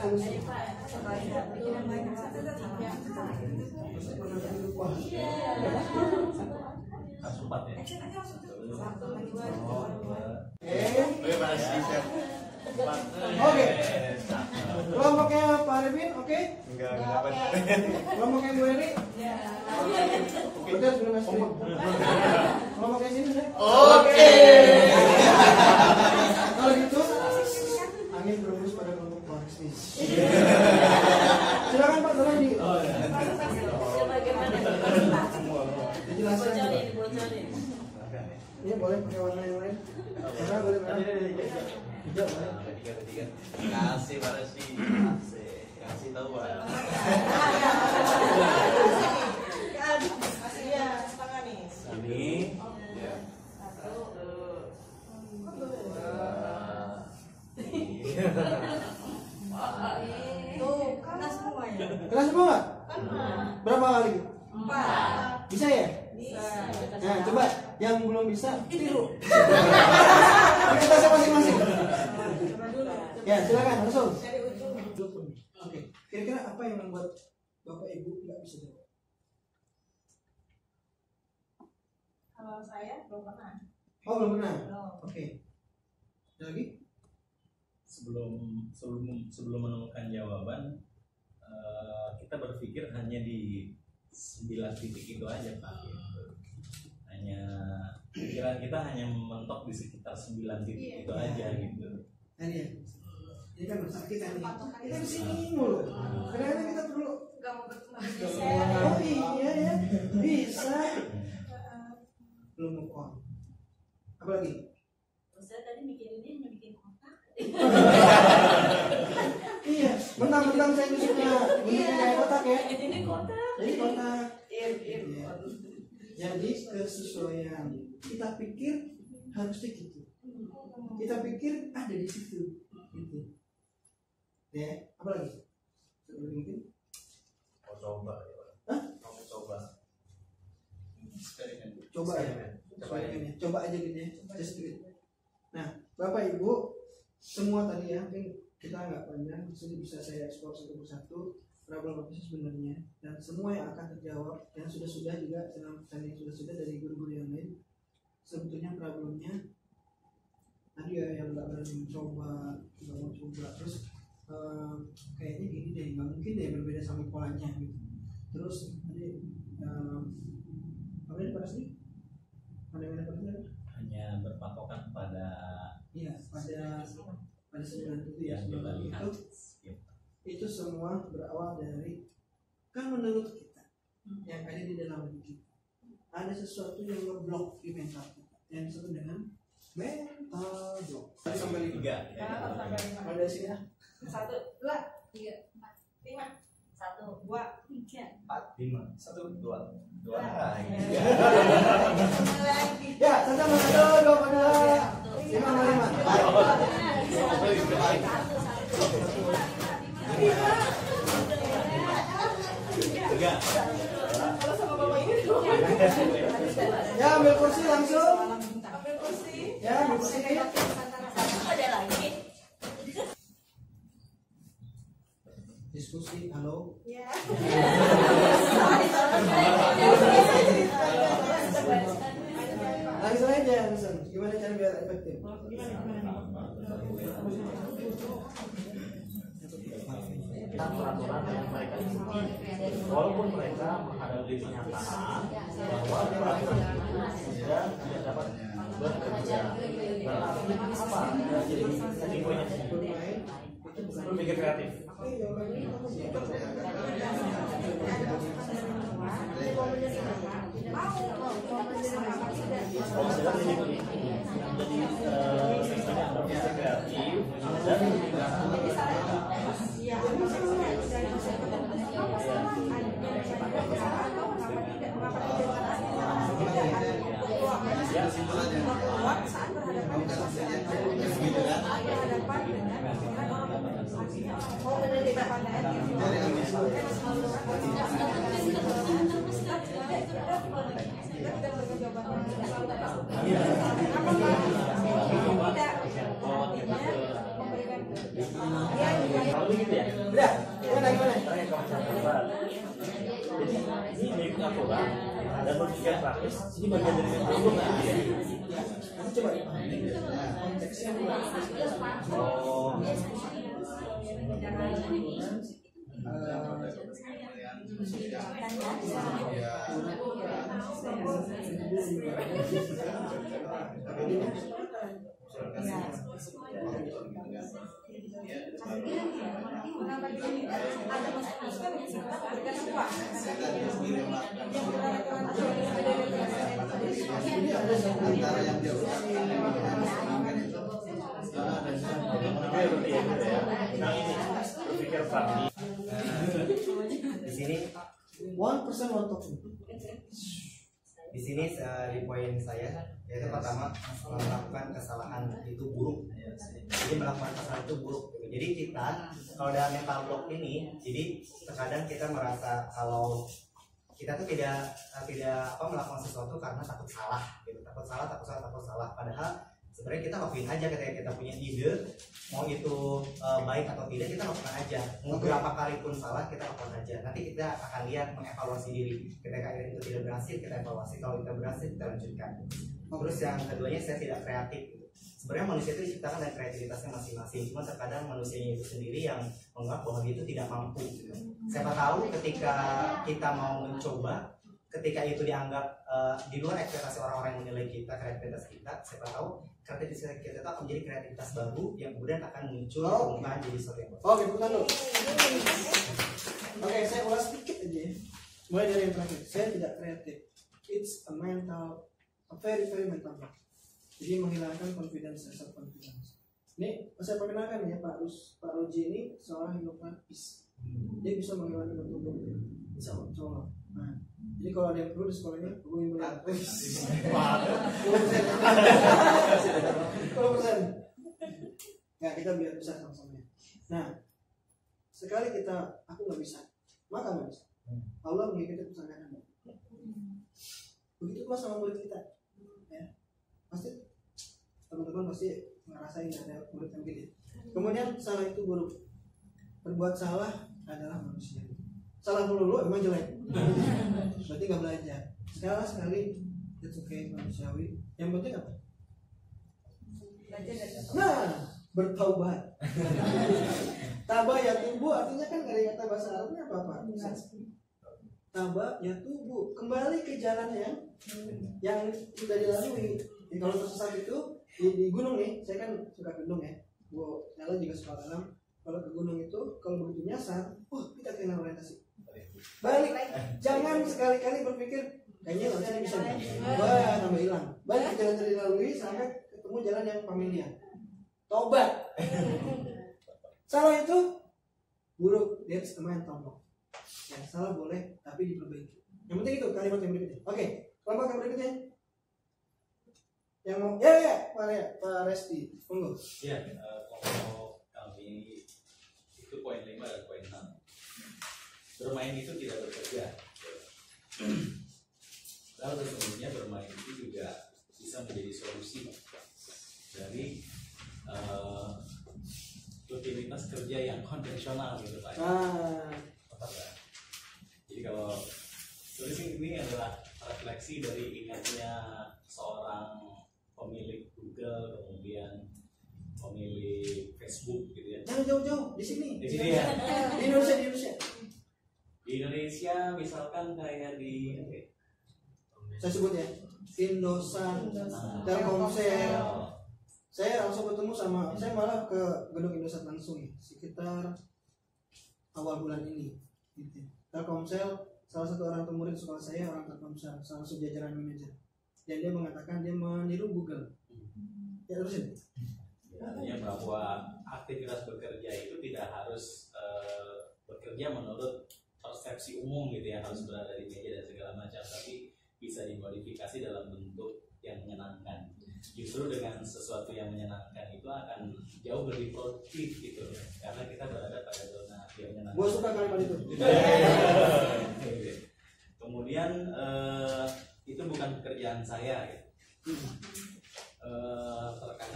empat ya? Oke, Bebas bisa. Oke. kelompoknya Pak Arifin, oke? Enggak, enggak apa Kelompoknya Bu Eri? Harus minum es krim. Kelompoknya sini udah? Oke. Pak. Silakan Pak, tolong di dijelaskan. Ini boleh pakai warna yang lain? Merah boleh merah. Hijau boleh. Tiga, tiga. Kasih si. Kasih. Kasih tahu Pak. Ini. Ya. tuh kena semua ya Kelas semua nggak? kena Berapa kali? empat Bisa ya? Bisa. Nah, coba yang belum bisa tiru. Kita masing-masing. Ya, silakan langsung. Oke, kira-kira apa yang membuat bapak ibu nggak bisa jawab? Kalau saya belum pernah. Oh belum pernah. Belum. Oke. Ada lagi? sebelum sebelum sebelum menemukan jawaban eh, kita berpikir hanya di sembilan titik itu aja pak hanya pikiran kita hanya mentok di sekitar sembilan titik itu aja gitu ini ya. Ini kan kita nih. Kita di sini mulu. Kadang-kadang kita perlu. Gak mau berkembang. Oh iya ya, bisa. Belum move on. Apa lagi? Saya tadi mikirinnya hanya bikin kotak. Iya, mentang-mentang saya suka bentuknya kayak kotak ya. Ini kotak. Jadi kotak. Iya, iya. Jadi kesesuaian. Kita pikir harusnya gitu. Kita pikir ada di situ. Gitu. Ya, apa lagi? Mungkin? mau coba ya. Hah? mau coba Coba ya. Coba ya. Coba aja gitu ya. Just do it. Nah, Bapak Ibu, semua tadi ya, mungkin kita nggak panjang, sini bisa saya ekspor satu persatu problem apa sih sebenarnya. Dan semua yang akan terjawab yang sudah sudah juga dan yang sudah sudah dari guru-guru yang lain sebetulnya problemnya tadi ya yang nggak berani mencoba nggak mau coba terus eh, kayaknya gini deh nggak mungkin deh berbeda sama polanya gitu. Terus tadi eh, apa sini pada mana pada sini hanya berpatokan pada iya pada pada sembilan itu ya yang kita sembilan lihat. Itu itu semua berawal dari kan menurut kita yang ada di dalam diri kita. Ada sesuatu yang ngeblok di mental kita yang disebut dengan mental block. Sampai lima tiga. Ya. Kenapa sampai lima? ada sini ya? Satu, dua, tiga, empat, lima, Satu. dua, Tiga. empat lima. Satu dua dua. Lagi. ya satu sama satu dua lima sama lima ya ambil kursi langsung ambil kursi. ya ambil kursi Ada lagi. diskusi halo Ya. langsung aja langsung gimana cara biar efektif peraturan yang mereka ikuti. Walaupun mereka menghadapi kenyataan bahwa peraturan itu sudah tidak dapat bekerja. Berarti apa? Jadi poinnya berpikir kreatif sudah ini jadi eh, ada berpikir kreatif dan kalau begitu ya udah gimana gimana. Jadi ini mirip aturan dan berpikir praktis ini bagian dari metode nanti ya. Coba Oh, di sini. One percent one di sini eh, di poin saya yaitu pertama melakukan kesalahan itu buruk. Jadi melakukan kesalahan itu buruk gitu. jadi kita kalau dalam mental block ini jadi terkadang kita merasa kalau kita tuh tidak eh, tidak apa melakukan sesuatu karena takut salah gitu. Takut salah takut salah takut salah. Padahal sebenarnya kita lakuin aja ketika kita punya ide mau itu eh, baik atau tidak kita lakukan aja. Mau berapa kali pun salah kita lakukan aja. Nanti kita akan lihat mengevaluasi diri. Ketika itu tidak berhasil kita evaluasi. Kalau kita berhasil kita lanjutkan. Terus yang keduanya saya tidak kreatif. Sebenarnya manusia itu diciptakan dengan kreativitasnya masing-masing. Cuma terkadang manusianya itu sendiri yang menganggap bahwa dia itu tidak mampu. Gitu. siapa tahu ketika kita mau mencoba ketika itu dianggap eh, di luar ekspektasi orang-orang yang menilai kita kreativitas kita siapa tahu kreativitas kita itu akan menjadi kreativitas baru yang kemudian akan muncul Oh. permukaan jadi sesuatu yang baru Oke, tepuk dulu. Oke, saya ulas sedikit aja. ya. Mulai dari yang terakhir. Saya tidak kreatif. It's a mental, a very very mental block. Jadi menghilangkan confidence, self confidence. Ini saya perkenalkan ya Pak Rus, Pak Roji ini seorang hipnotis. Dia bisa menghilangkan bentuk tubuh. Bisa coba. Nah, jadi kalau ada yang perlu di sekolahnya, hubungi beliau. Puluh persen. Puluh persen. Ya kita biar bisa sama-sama. Nah, sekali kita aku nggak bisa, maka nggak bisa. Allah mengikuti pesanan Anda. Begitu pula sama murid kita. Ya, pasti teman-teman pasti ngerasain ada murid yang gitu. Kemudian salah itu buruk. Berbuat salah adalah manusia. Salah melulu emang jelek. Berarti nggak belajar. Sekali sekali itu kayak manusiawi. Yang penting apa? Nah, bertaubat. Taba ya tubuh artinya kan dari kata bahasa Arabnya apa Pak? Taba ya tubuh kembali ke jalan yang yang sudah dilalui. Jadi kalau tersesat itu di, di gunung nih, saya kan suka gunung ya. Bu Nela juga suka alam. Kalau ke gunung itu kalau begitu nyasar, wah kita kehilangan orientasi. Balik, jangan sekali-kali berpikir kayaknya nanti bisa nih. Wah, nambah hilang. Balik jalan yang dilalui sampai ketemu jalan yang familiar. Tobat. Salah itu buruk, that's the man tombol. Ya, salah boleh, tapi diperbaiki. Yang penting itu kalimat yang berikutnya. Oke, kelompok yang berikutnya. Yang mau, ya ya, Pak, Re- Pak Resti, monggo. Ya, eh, kelompok kami itu poin 5 dan poin 6. Bermain itu tidak bekerja. Lalu sesungguhnya bermain itu juga bisa menjadi solusi dari eh, rutinitas kerja yang konvensional gitu Pak. Apa, Pak? Jadi kalau solusi ini adalah refleksi dari ingatnya seorang pemilik Google kemudian pemilik Facebook gitu ya jangan jauh-jauh di sini. di sini ya Di Indonesia, di Indonesia. Di Indonesia misalkan kayak di Saya sebut ya, Indosat, Ah, Telkomsel. Saya langsung ketemu sama, saya malah ke gedung Indosat langsung ya, sekitar awal bulan ini. Gitu. Telkomsel, salah satu orang tua murid sekolah saya orang Telkomsel, salah satu jajaran manajer. Dan dia mengatakan dia meniru Google. Ya terusin. artinya bahwa aktivitas bekerja itu tidak harus eh, bekerja menurut persepsi umum gitu ya harus berada di meja dan segala macam tapi bisa dimodifikasi dalam bentuk yang menyenangkan justru dengan sesuatu yang menyenangkan itu akan jauh lebih produktif gitu karena kita berada pada zona yang menyenangkan Gua suka kalimat itu. kemudian eh, itu bukan pekerjaan saya gitu.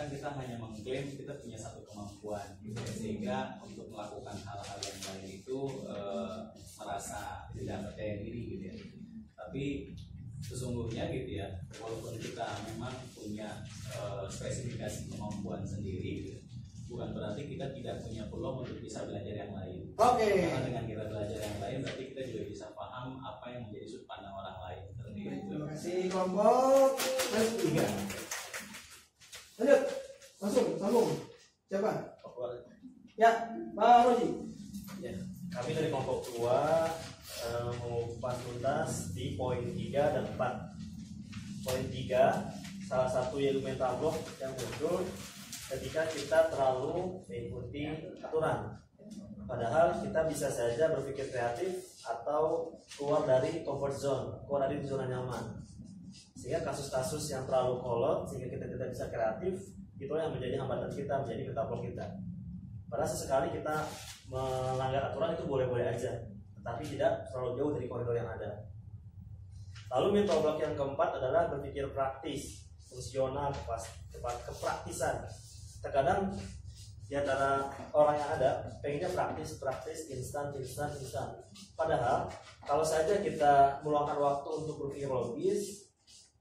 Terkadang kita hanya mengklaim kita punya satu kemampuan gitu ya, sehingga untuk melakukan hal-hal yang lain itu eh, merasa tidak percaya diri gitu ya tapi sesungguhnya gitu ya walaupun kita memang punya eh, spesifikasi kemampuan sendiri gitu, bukan berarti kita tidak punya peluang untuk bisa belajar yang lain Oke. karena dengan kita belajar yang lain berarti kita juga bisa paham apa yang menjadi sudut pandang orang lain Terima kasih kelompok. Terus tiga. Lanjut, langsung sambung. Siapa? Ya, Pak Roji. Ya, kami dari kelompok dua eh, mengupas tuntas di poin 3 dan 4. Poin 3, salah satu yaitu mental block yang muncul ketika kita terlalu mengikuti aturan. Padahal kita bisa saja berpikir kreatif atau keluar dari comfort zone, keluar dari zona nyaman. Sehingga kasus-kasus yang terlalu kolot sehingga kita tidak bisa kreatif, itulah yang menjadi hambatan kita, menjadi block kita. Padahal sesekali kita melanggar aturan itu boleh-boleh aja, tetapi tidak terlalu jauh dari koridor yang ada. Lalu mental block yang keempat adalah berpikir praktis, fungsional, kepa- kepraktisan. Terkadang di antara orang yang ada pengennya praktis, praktis, instan, instan, instan. Padahal kalau saja kita meluangkan waktu untuk berpikir logis,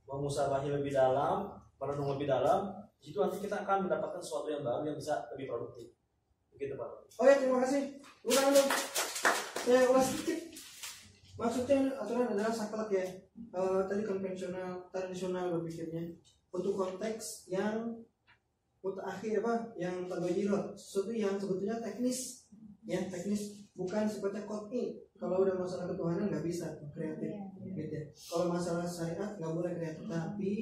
memusabahi lebih dalam, merenung lebih dalam, di situ nanti kita akan mendapatkan sesuatu yang baru yang bisa lebih produktif. Begitu Pak. Oke, terima kasih. Ulang dong. Saya ulas sedikit. Maksudnya aturan adalah saklek ya. Eh, tadi konvensional, tradisional berpikirnya. Untuk konteks yang akhir apa? Yang tabayiro, sesuatu yang sebetulnya teknis, ya teknis bukan sifatnya kot'i. Kalau udah masalah ketuhanan nggak bisa kreatif, gitu ya. Kalau masalah syariat nggak boleh kreatif. Tapi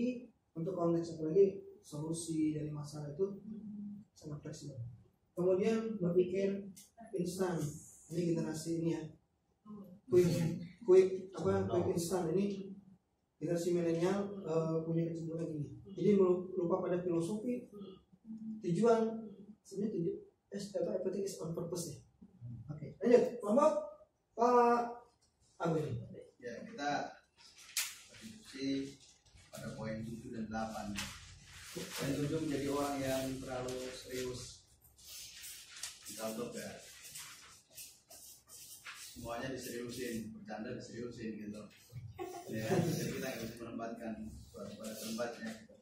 untuk konteks apalagi solusi dari masalah itu sangat fleksibel. Kemudian berpikir instan. Ini generasi ini ya. Quick quick apa quick instan. Ini generasi milenial eh, punya kecenderungan ini. Jadi lupa pada filosofi tujuan. Sebenarnya tujuan eh, apa everything is on purpose ya? Oke lanjut. Kelompok pak Abel ya kita berdiskusi pada poin 7 dan 8 poin 7 menjadi orang yang terlalu serius. Contoh ya semuanya diseriusin bercanda diseriusin gitu. Ya jadi kita nggak bisa menempatkan pada tempatnya gitu.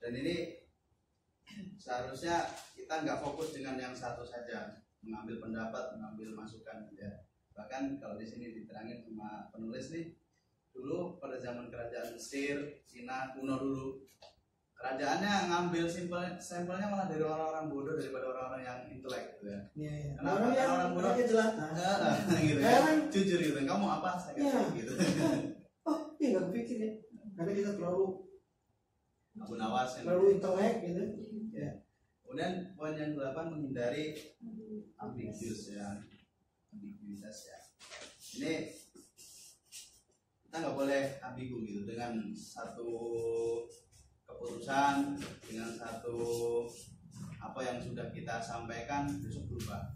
dan ini seharusnya kita nggak fokus dengan yang satu saja mengambil pendapat mengambil masukan ya bahkan kalau di sini diterangin sama penulis nih dulu pada zaman kerajaan Mesir Cina kuno dulu. Kerajaannya ngambil sampel sampelnya malah dari orang-orang bodoh daripada orang-orang yang intelek gitu ya. Iya, iya. Orang yang Orang bodoh. orangnya jelata. gitu ya. Jujur gitu kamu apa? Saya kasih gitu. Oh iya nggak kepikir ya. Karena kita terlalu Abu Nawas yang terlalu intelek gitu. Ya kemudian poin yang delapan menghindari ambiguous ya ya ini kita nggak boleh ambigu gitu. Dengan satu keputusan dengan satu apa yang sudah kita sampaikan besok berubah.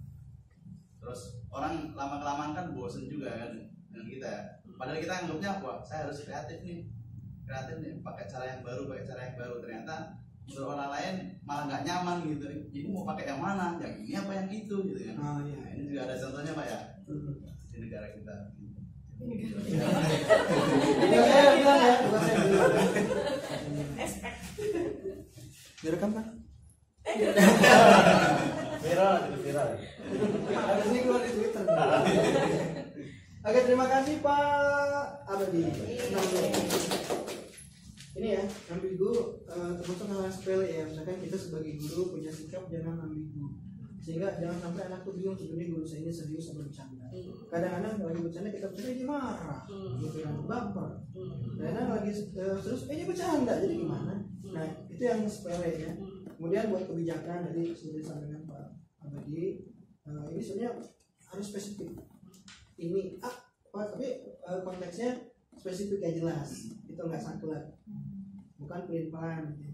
Terus orang lama kelamaan kan bosen juga kan dengan kita ya. Padahal kita anggapnya wah saya harus kreatif nih. Kreatif nih pakai cara yang baru pakai cara yang baru. Ternyata menurut orang lain malah nggak nyaman gitu. Ini mau pakai yang mana? Yang ini apa yang itu? Gitu kan. Oh iya nah, ini juga ada contohnya pak ya. Di negara kita. Direkam kan? Viral, itu viral. Ada sini keluar di Twitter. Oke, terima kasih Pak Abadi. Ini ya, ambigu eh, termasuk hal yang sepele ya. Misalkan kita sebagai guru punya sikap jangan ambigu. Sehingga jangan sampai anak tuh bingung sebenarnya guru saya ini serius atau bercanda. Kadang-kadang kalau lagi bercanda kita bercanda dia marah, gitu kan, baper. Kadang lagi eh, serius, eh dia bercanda, jadi gimana? Nah, itu yang sepele ya. Kemudian buat kebijakan tadi sudah disampaikan Pak Abadi, eh, ini sebenarnya harus spesifik. Ini ah, Pak, tapi eh, konteksnya spesifik ya jelas. Itu nggak saklek. Bukan pelin-pelan. gitu.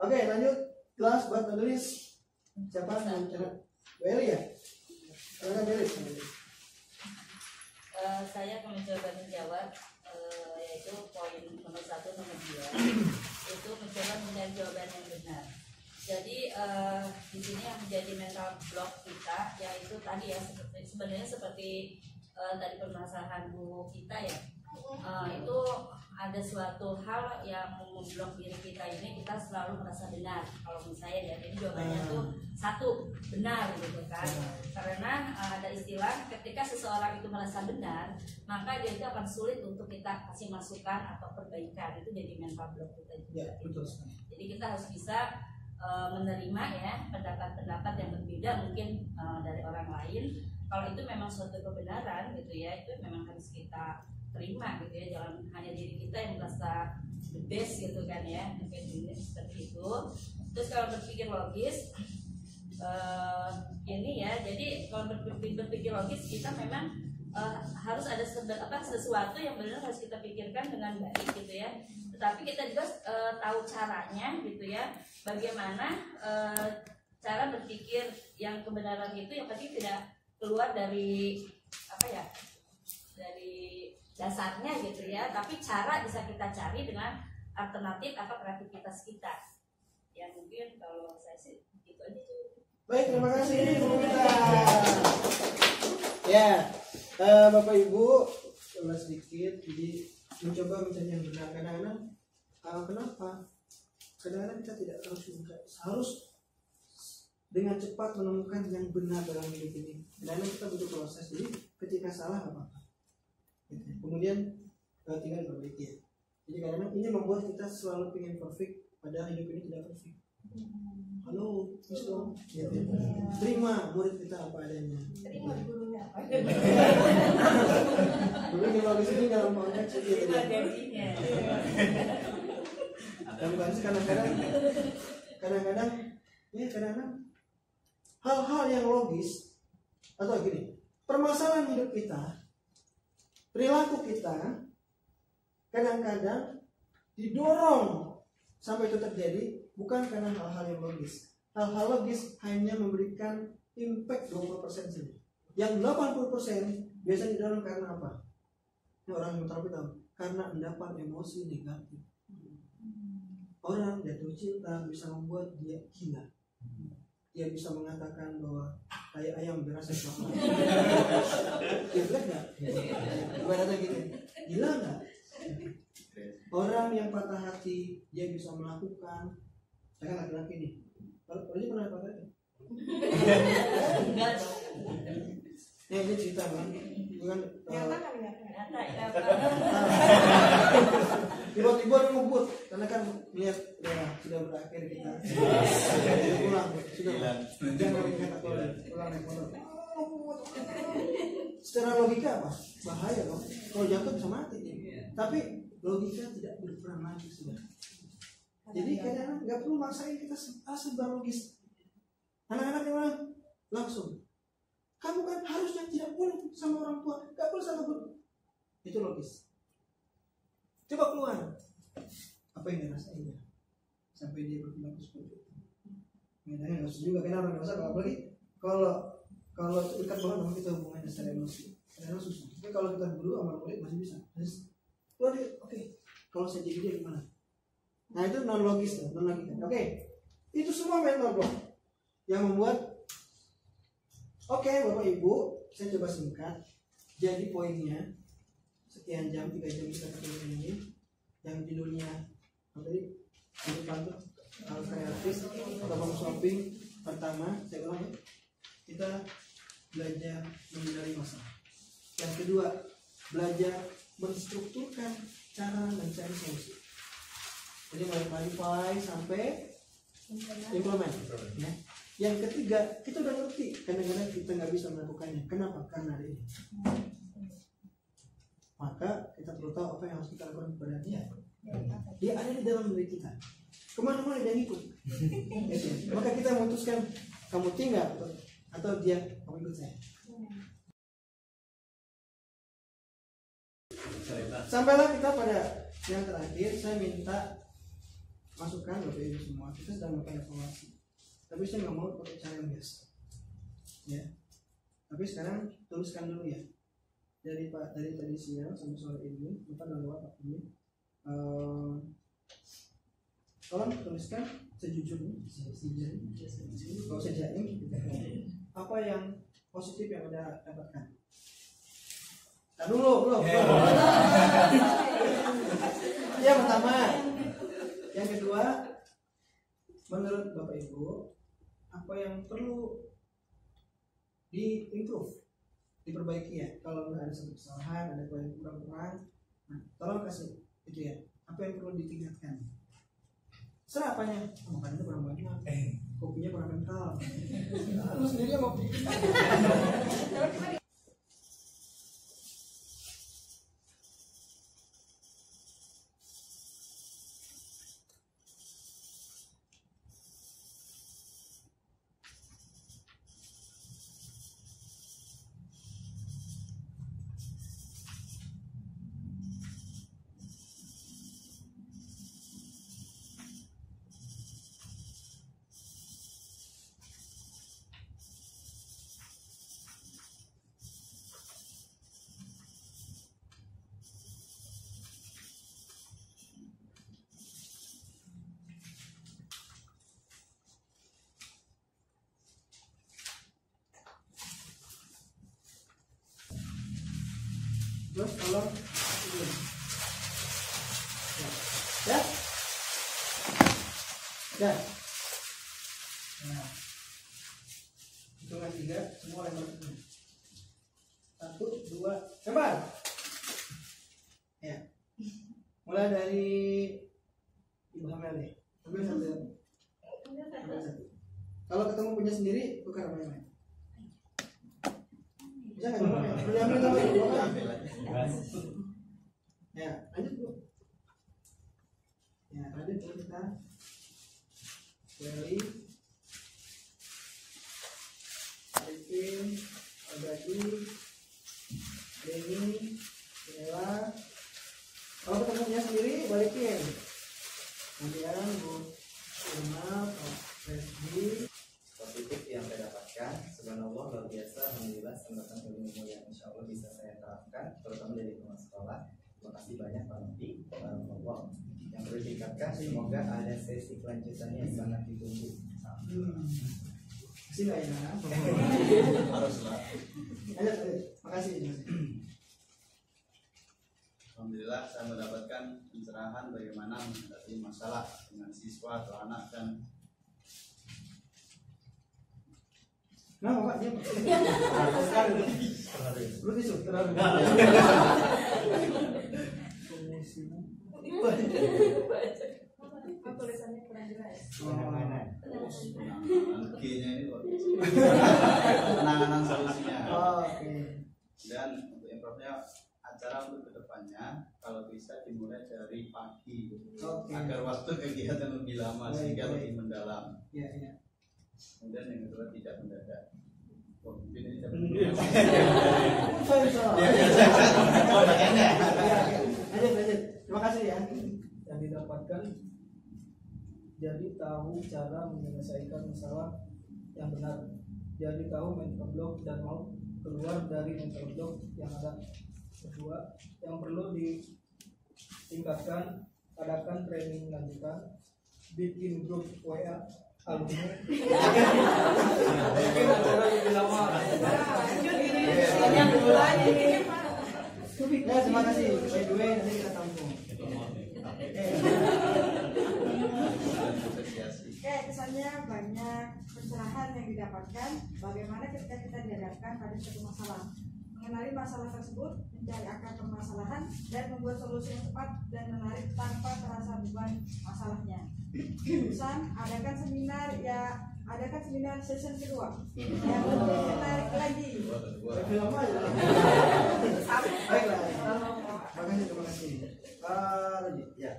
Oke, lanjut kelas buat penulis. Siapa? Welly ya? Silakan Welly. Eh, saya mencoba menjawab eh, yaitu poin nomor satu nomor dua itu mencoba mencari jawaban yang benar. Jadi eh, di sini yang menjadi mental block kita yaitu tadi ya seperti sebenarnya seperti eh, tadi permasalahan bu kita ya Eh, itu ada suatu hal yang memblok diri kita ini kita selalu merasa benar kalau saya ya. Jadi jawabannya tuh satu benar gitu kan. Karena uh, ada istilah ketika seseorang itu merasa benar maka dia itu akan sulit untuk kita kasih masukan atau perbaikan. Itu jadi mental block kita juga Ya, betul sekali. jadi kita harus bisa uh, menerima ya pendapat-pendapat yang berbeda mungkin uh, dari orang lain. Kalau itu memang suatu kebenaran gitu ya itu memang harus kita terima gitu ya jangan hanya diri kita yang merasa the best gitu kan ya mungkin ini seperti itu. Terus kalau berpikir logis eh, ini ya jadi kalau berpikir, berpikir logis kita memang eh, harus ada sebe- apa sesuatu yang benar harus kita pikirkan dengan baik gitu ya. Tetapi kita juga eh, tahu caranya gitu ya bagaimana eh, cara berpikir yang kebenaran itu yang pasti tidak keluar dari apa ya dari dasarnya gitu ya tapi cara bisa kita cari dengan alternatif apa kreativitas kita ya mungkin kalau saya sih gitu aja Baik, terima kasih Bu Mita. Ya, eh, Bapak Ibu, coba sedikit, jadi mencoba mencari yang benar. Kadang-kadang, eh, kenapa? Kadang-kadang kita tidak harus harus dengan cepat menemukan yang benar dalam hidup ini. Kadang-kadang kita butuh proses. Jadi ketika salah apa. Kemudian eh, tinggal diperbaiki. ya. Jadi kadang-kadang ini membuat kita selalu ingin perfect, padahal hidup ini tidak perfect. Halo, Wisnu. Gitu. Terima murid kita apa adanya. terima gurunya apa Dulu kalau di sini dalam konteks itu Itulah gajinya dalam konteks kadang-kadang kadang-kadang ya kadang-kadang hal-hal yang logis atau gini permasalahan hidup kita perilaku kita kadang-kadang didorong sampai itu terjadi bukan karena hal-hal yang logis. Hal-hal logis hanya memberikan impact 20% saja. Yang 80% biasanya didorong karena apa? Ini orang yang tahu tahu. Karena endapan emosi negatif. Orang jatuh cinta bisa membuat dia gila dia bisa mengatakan bahwa kayak ayam berasa coklat gila nggak? Ibaratnya gitu? Gila nggak? Orang yang patah hati dia bisa melakukan. Saya kan laki-laki nih. Kalau dia pernah patah hati? Ya ini cerita bang. Bukan nyata eh, kan ya nyata ya tiba-tiba dia ngebut. Karena kan lihat ya sudah berakhir kita. Sudah. Pulang sudah jangan pulang pulang naik motor. Secara logika apa bahaya dong. Kalau jatuh bisa mati. Tapi logika tidak berperan lagi sudah jadi kadang-kadang nggak perlu maksain kita se- ah, logis. Anak-anak gimana langsung. Kamu kan harusnya tidak boleh sama orang tua. Nggak boleh sama guru. Itu logis coba keluar. Apa yang dirasain dia sampai dia berperilaku seperti itu Kadang nggak juga karena orang kalau apalagi kalau kalau dekat banget sama kita hubungannya secara emosi. Kadang susah. Tapi kalau kita guru sama murid masih bisa. Terus keluar dia oke. Kalau saya jadi dia gimana? Nah itu non logis tuh non logis. Oke. Itu semua mental block yang membuat oke bapak ibu saya coba singkat. Jadi poinnya sekian jam tiga jam kita ketemu ini yang judulnya apa tadi? Hidup kantor hal kreatif problem shopping pertama saya ulang ya. Kita belajar menghindari masalah. Yang kedua belajar menstrukturkan cara mencari solusi. Jadi mulai clarify sampai implement. Ya. Yang ketiga kita udah ngerti kadang-kadang kita nggak bisa melakukannya. Kenapa? Karena ada ini maka kita perlu tahu apa yang harus kita lakukan kepada dia. Dia ada di dalam diri kita. Ke mana-mana dia ngikut? Gitu. maka kita memutuskan kamu tinggal atau, dia kamu ikut saya. Sampailah kita pada yang terakhir saya minta masukan bapak ibu semua kita sedang melakukan evaluasi. Tapi saya nggak mau pakai cara yang biasa. Ya. Tapi sekarang tuliskan dulu ya dari pak dari tadi siang sampai sore ini bapak udah lewat waktu ini Eh, tolong tuliskan sejujurnya. Sejujurnya kalau saya jaim apa yang positif yang anda dapatkan. Nah, dulu belum belum. yang pertama. Yang kedua menurut bapak ibu apa yang perlu di improve diperbaiki ya. Kalau ada satu kesalahan ada yang kurang kurang nah, tolong kasih itu ya. Apa yang perlu ditingkatkan? Serah apanya? Oh, makanannya kurang banyak. Kopinya kurang kental. Lu sendiri yang mau terus tolong ini ya. Ya. Nah hitungan tiga semua yang berarti satu dua coba ya mulai dari ibu hamil nih ambil satu ambil satu kalau ketemu punya sendiri tukar sama yang lain bisa nggak Bapak? Punya ambil sama ibu Bapak? ya lanjut bu ya lanjut dulu kita dari Alvin Albadi Denny Bella kalau ketemu punya sendiri balikin kemudian bu Irma Pak Resdi positif yang saya dapatkan subhanallah luar biasa alhamdulillah kesempatan ilmu yang insya Allah bisa saya terapkan terutama dari teman sekolah terima kasih banyak Pak Nabi Barakallah. yang perlu diingatkan semoga ada sesi kelanjutannya sangat ditunggu Hmm. Kasih nggak ya? haruslah lanjut. Makasih. Mas. Alhamdulillah saya mendapatkan pencerahan bagaimana menghadapi masalah dengan siswa atau anak dan Nah, Bapak diam. Lu tisu. Oh, kurang jelas. G-nya ini penanganan solusinya. Oh, Oke. Dan untuk improvnya acara untuk ke depannya kalau bisa dimulai dari pagi Oke. agar waktu kegiatan lebih lama Baik, sehingga baik. lebih mendalam. Ya, ya. Kemudian yang kedua tidak mendadak. Oh. Terima kasih ya. yang didapatkan jadi tahu cara menyelesaikan masalah yang benar jadi tahu mental block dan mau keluar dari mental block yang ada kedua yang perlu ditingkatkan adakan training lanjutan bikin grup WA alumni bikin acara lebih lama Yang kedua ini Ya, terima kasih. By the way, nanti kita tampung. Kesannya banyak pencerahan yang didapatkan. Bagaimana ketika kita dihadapkan pada suatu masalah, mengenali masalah tersebut, mencari akar permasalahan, dan membuat solusi yang tepat dan menarik tanpa terasa beban masalahnya. Pesan, adakan seminar ya adakan seminar session kedua yang lebih menarik lagi. Baiklah. Terima kasih. Ah, lanjut. ya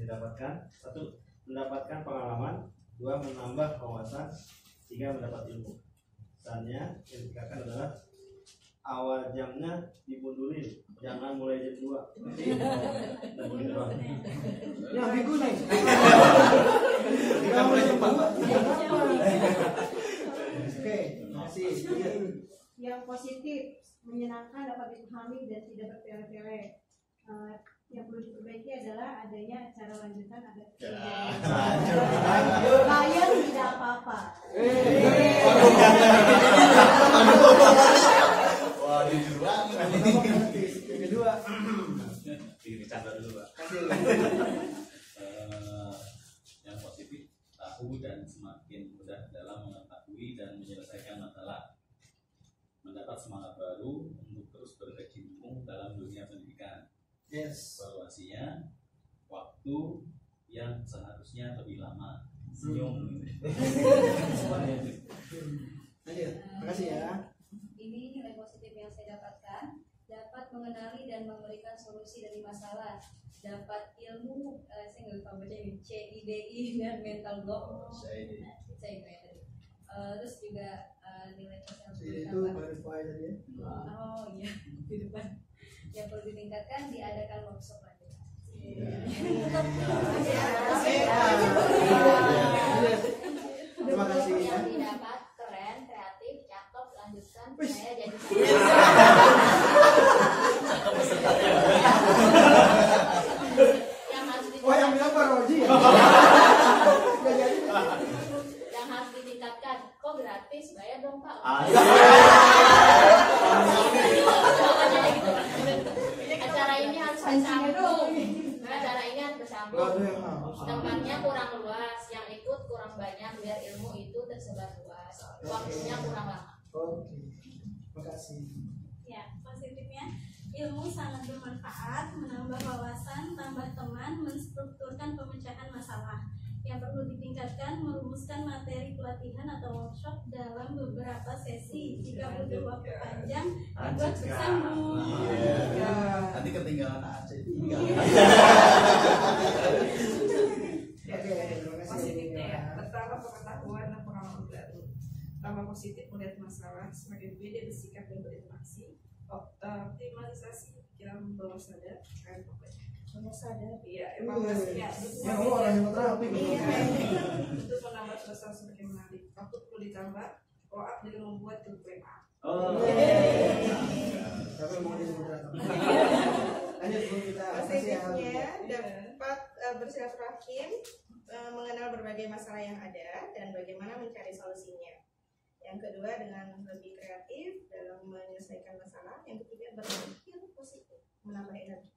didapatkan satu mendapatkan pengalaman dua menambah wawasan tiga mendapat ilmu pesannya yang dikatakan adalah awal jamnya dimundurin jangan mulai jam dua dan begitu doang Ini ambigu nih. Kita mulai cepat. Oke, terima kasih. Iya. yang positif menyenangkan dapat dipahami dan tidak bertele-tele Eh, yang perlu diperbaiki adalah adanya acara lanjutan tidak apa-apa Wah, jujur banget. Yang kedua. Dicatat dulu pak. Kasih. Eh, yang positif tahu dan semakin mudah dalam mengetahui dan menyelesaikan masalah mendapat semangat baru Yes. evaluasinya waktu yang seharusnya lebih lama senyum. Lanjut. Terima kasih ya. Ini nilai positif yang saya dapatkan dapat mengenali dan memberikan solusi dari masalah dapat ilmu eh, saya nggak lupa baca ini CIDI dan mental block CIDI. saya ingat tadi Eh, terus juga eh, nilai plus yang itu clarify tadi ya. oh iya di depan yang perlu ditingkatkan diadakan workshop lanjutan Terima kasih ya. yang didapat keren kreatif cakep lanjutkan saya jadi yang harus Oh yang bilang Pak Roji ya? Yang harus ditingkatkan kok gratis bayar dong pak Ah, Jawabannya gitu. bercampur Nggak ada yang harus. Tempatnya kurang luas yang ikut kurang banyak biar ilmu itu tersebar luas waktunya kurang lama Oke. Makasih. Ya, positifnya ilmu sangat bermanfaat, menambah wawasan, tambah teman, menstrukturkan pemecahan masalah. Yang perlu ditingkatkan merumuskan materi pelatihan atau workshop dalam beberapa sesi. Jika butuh waktu panjang, dibuat bersambung. Iya. Nanti ketinggalan aja. Oke, terima kasih. positifnya ya pertama pengetahuan dan pengalaman baru tambah positif melihat masalah semakin beda bersikap dan berinteraksi Op- optimalisasi pikiran bawah sadar kan bawah sadar iya evaluasi ya Ya, kamu orang yang terapi. iya. untuk menambah suasana semakin menarik. Waktu perlu ditambah up dengan membuat grup WA Oh. Tapi mau jadi moderator. Lanjut Bu kita Positifnya dapat eh, bersilaturahim, eh, mengenal berbagai masalah yang ada dan bagaimana mencari solusinya. Yang kedua dengan lebih kreatif dalam menyelesaikan masalah. Yang ketiga berpikir positif, menambah energi.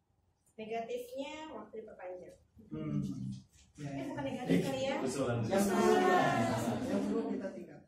Negatifnya waktu diperpanjang. Hmm. Eh bukan negatif kali ya? Yang perlu kita tinggal.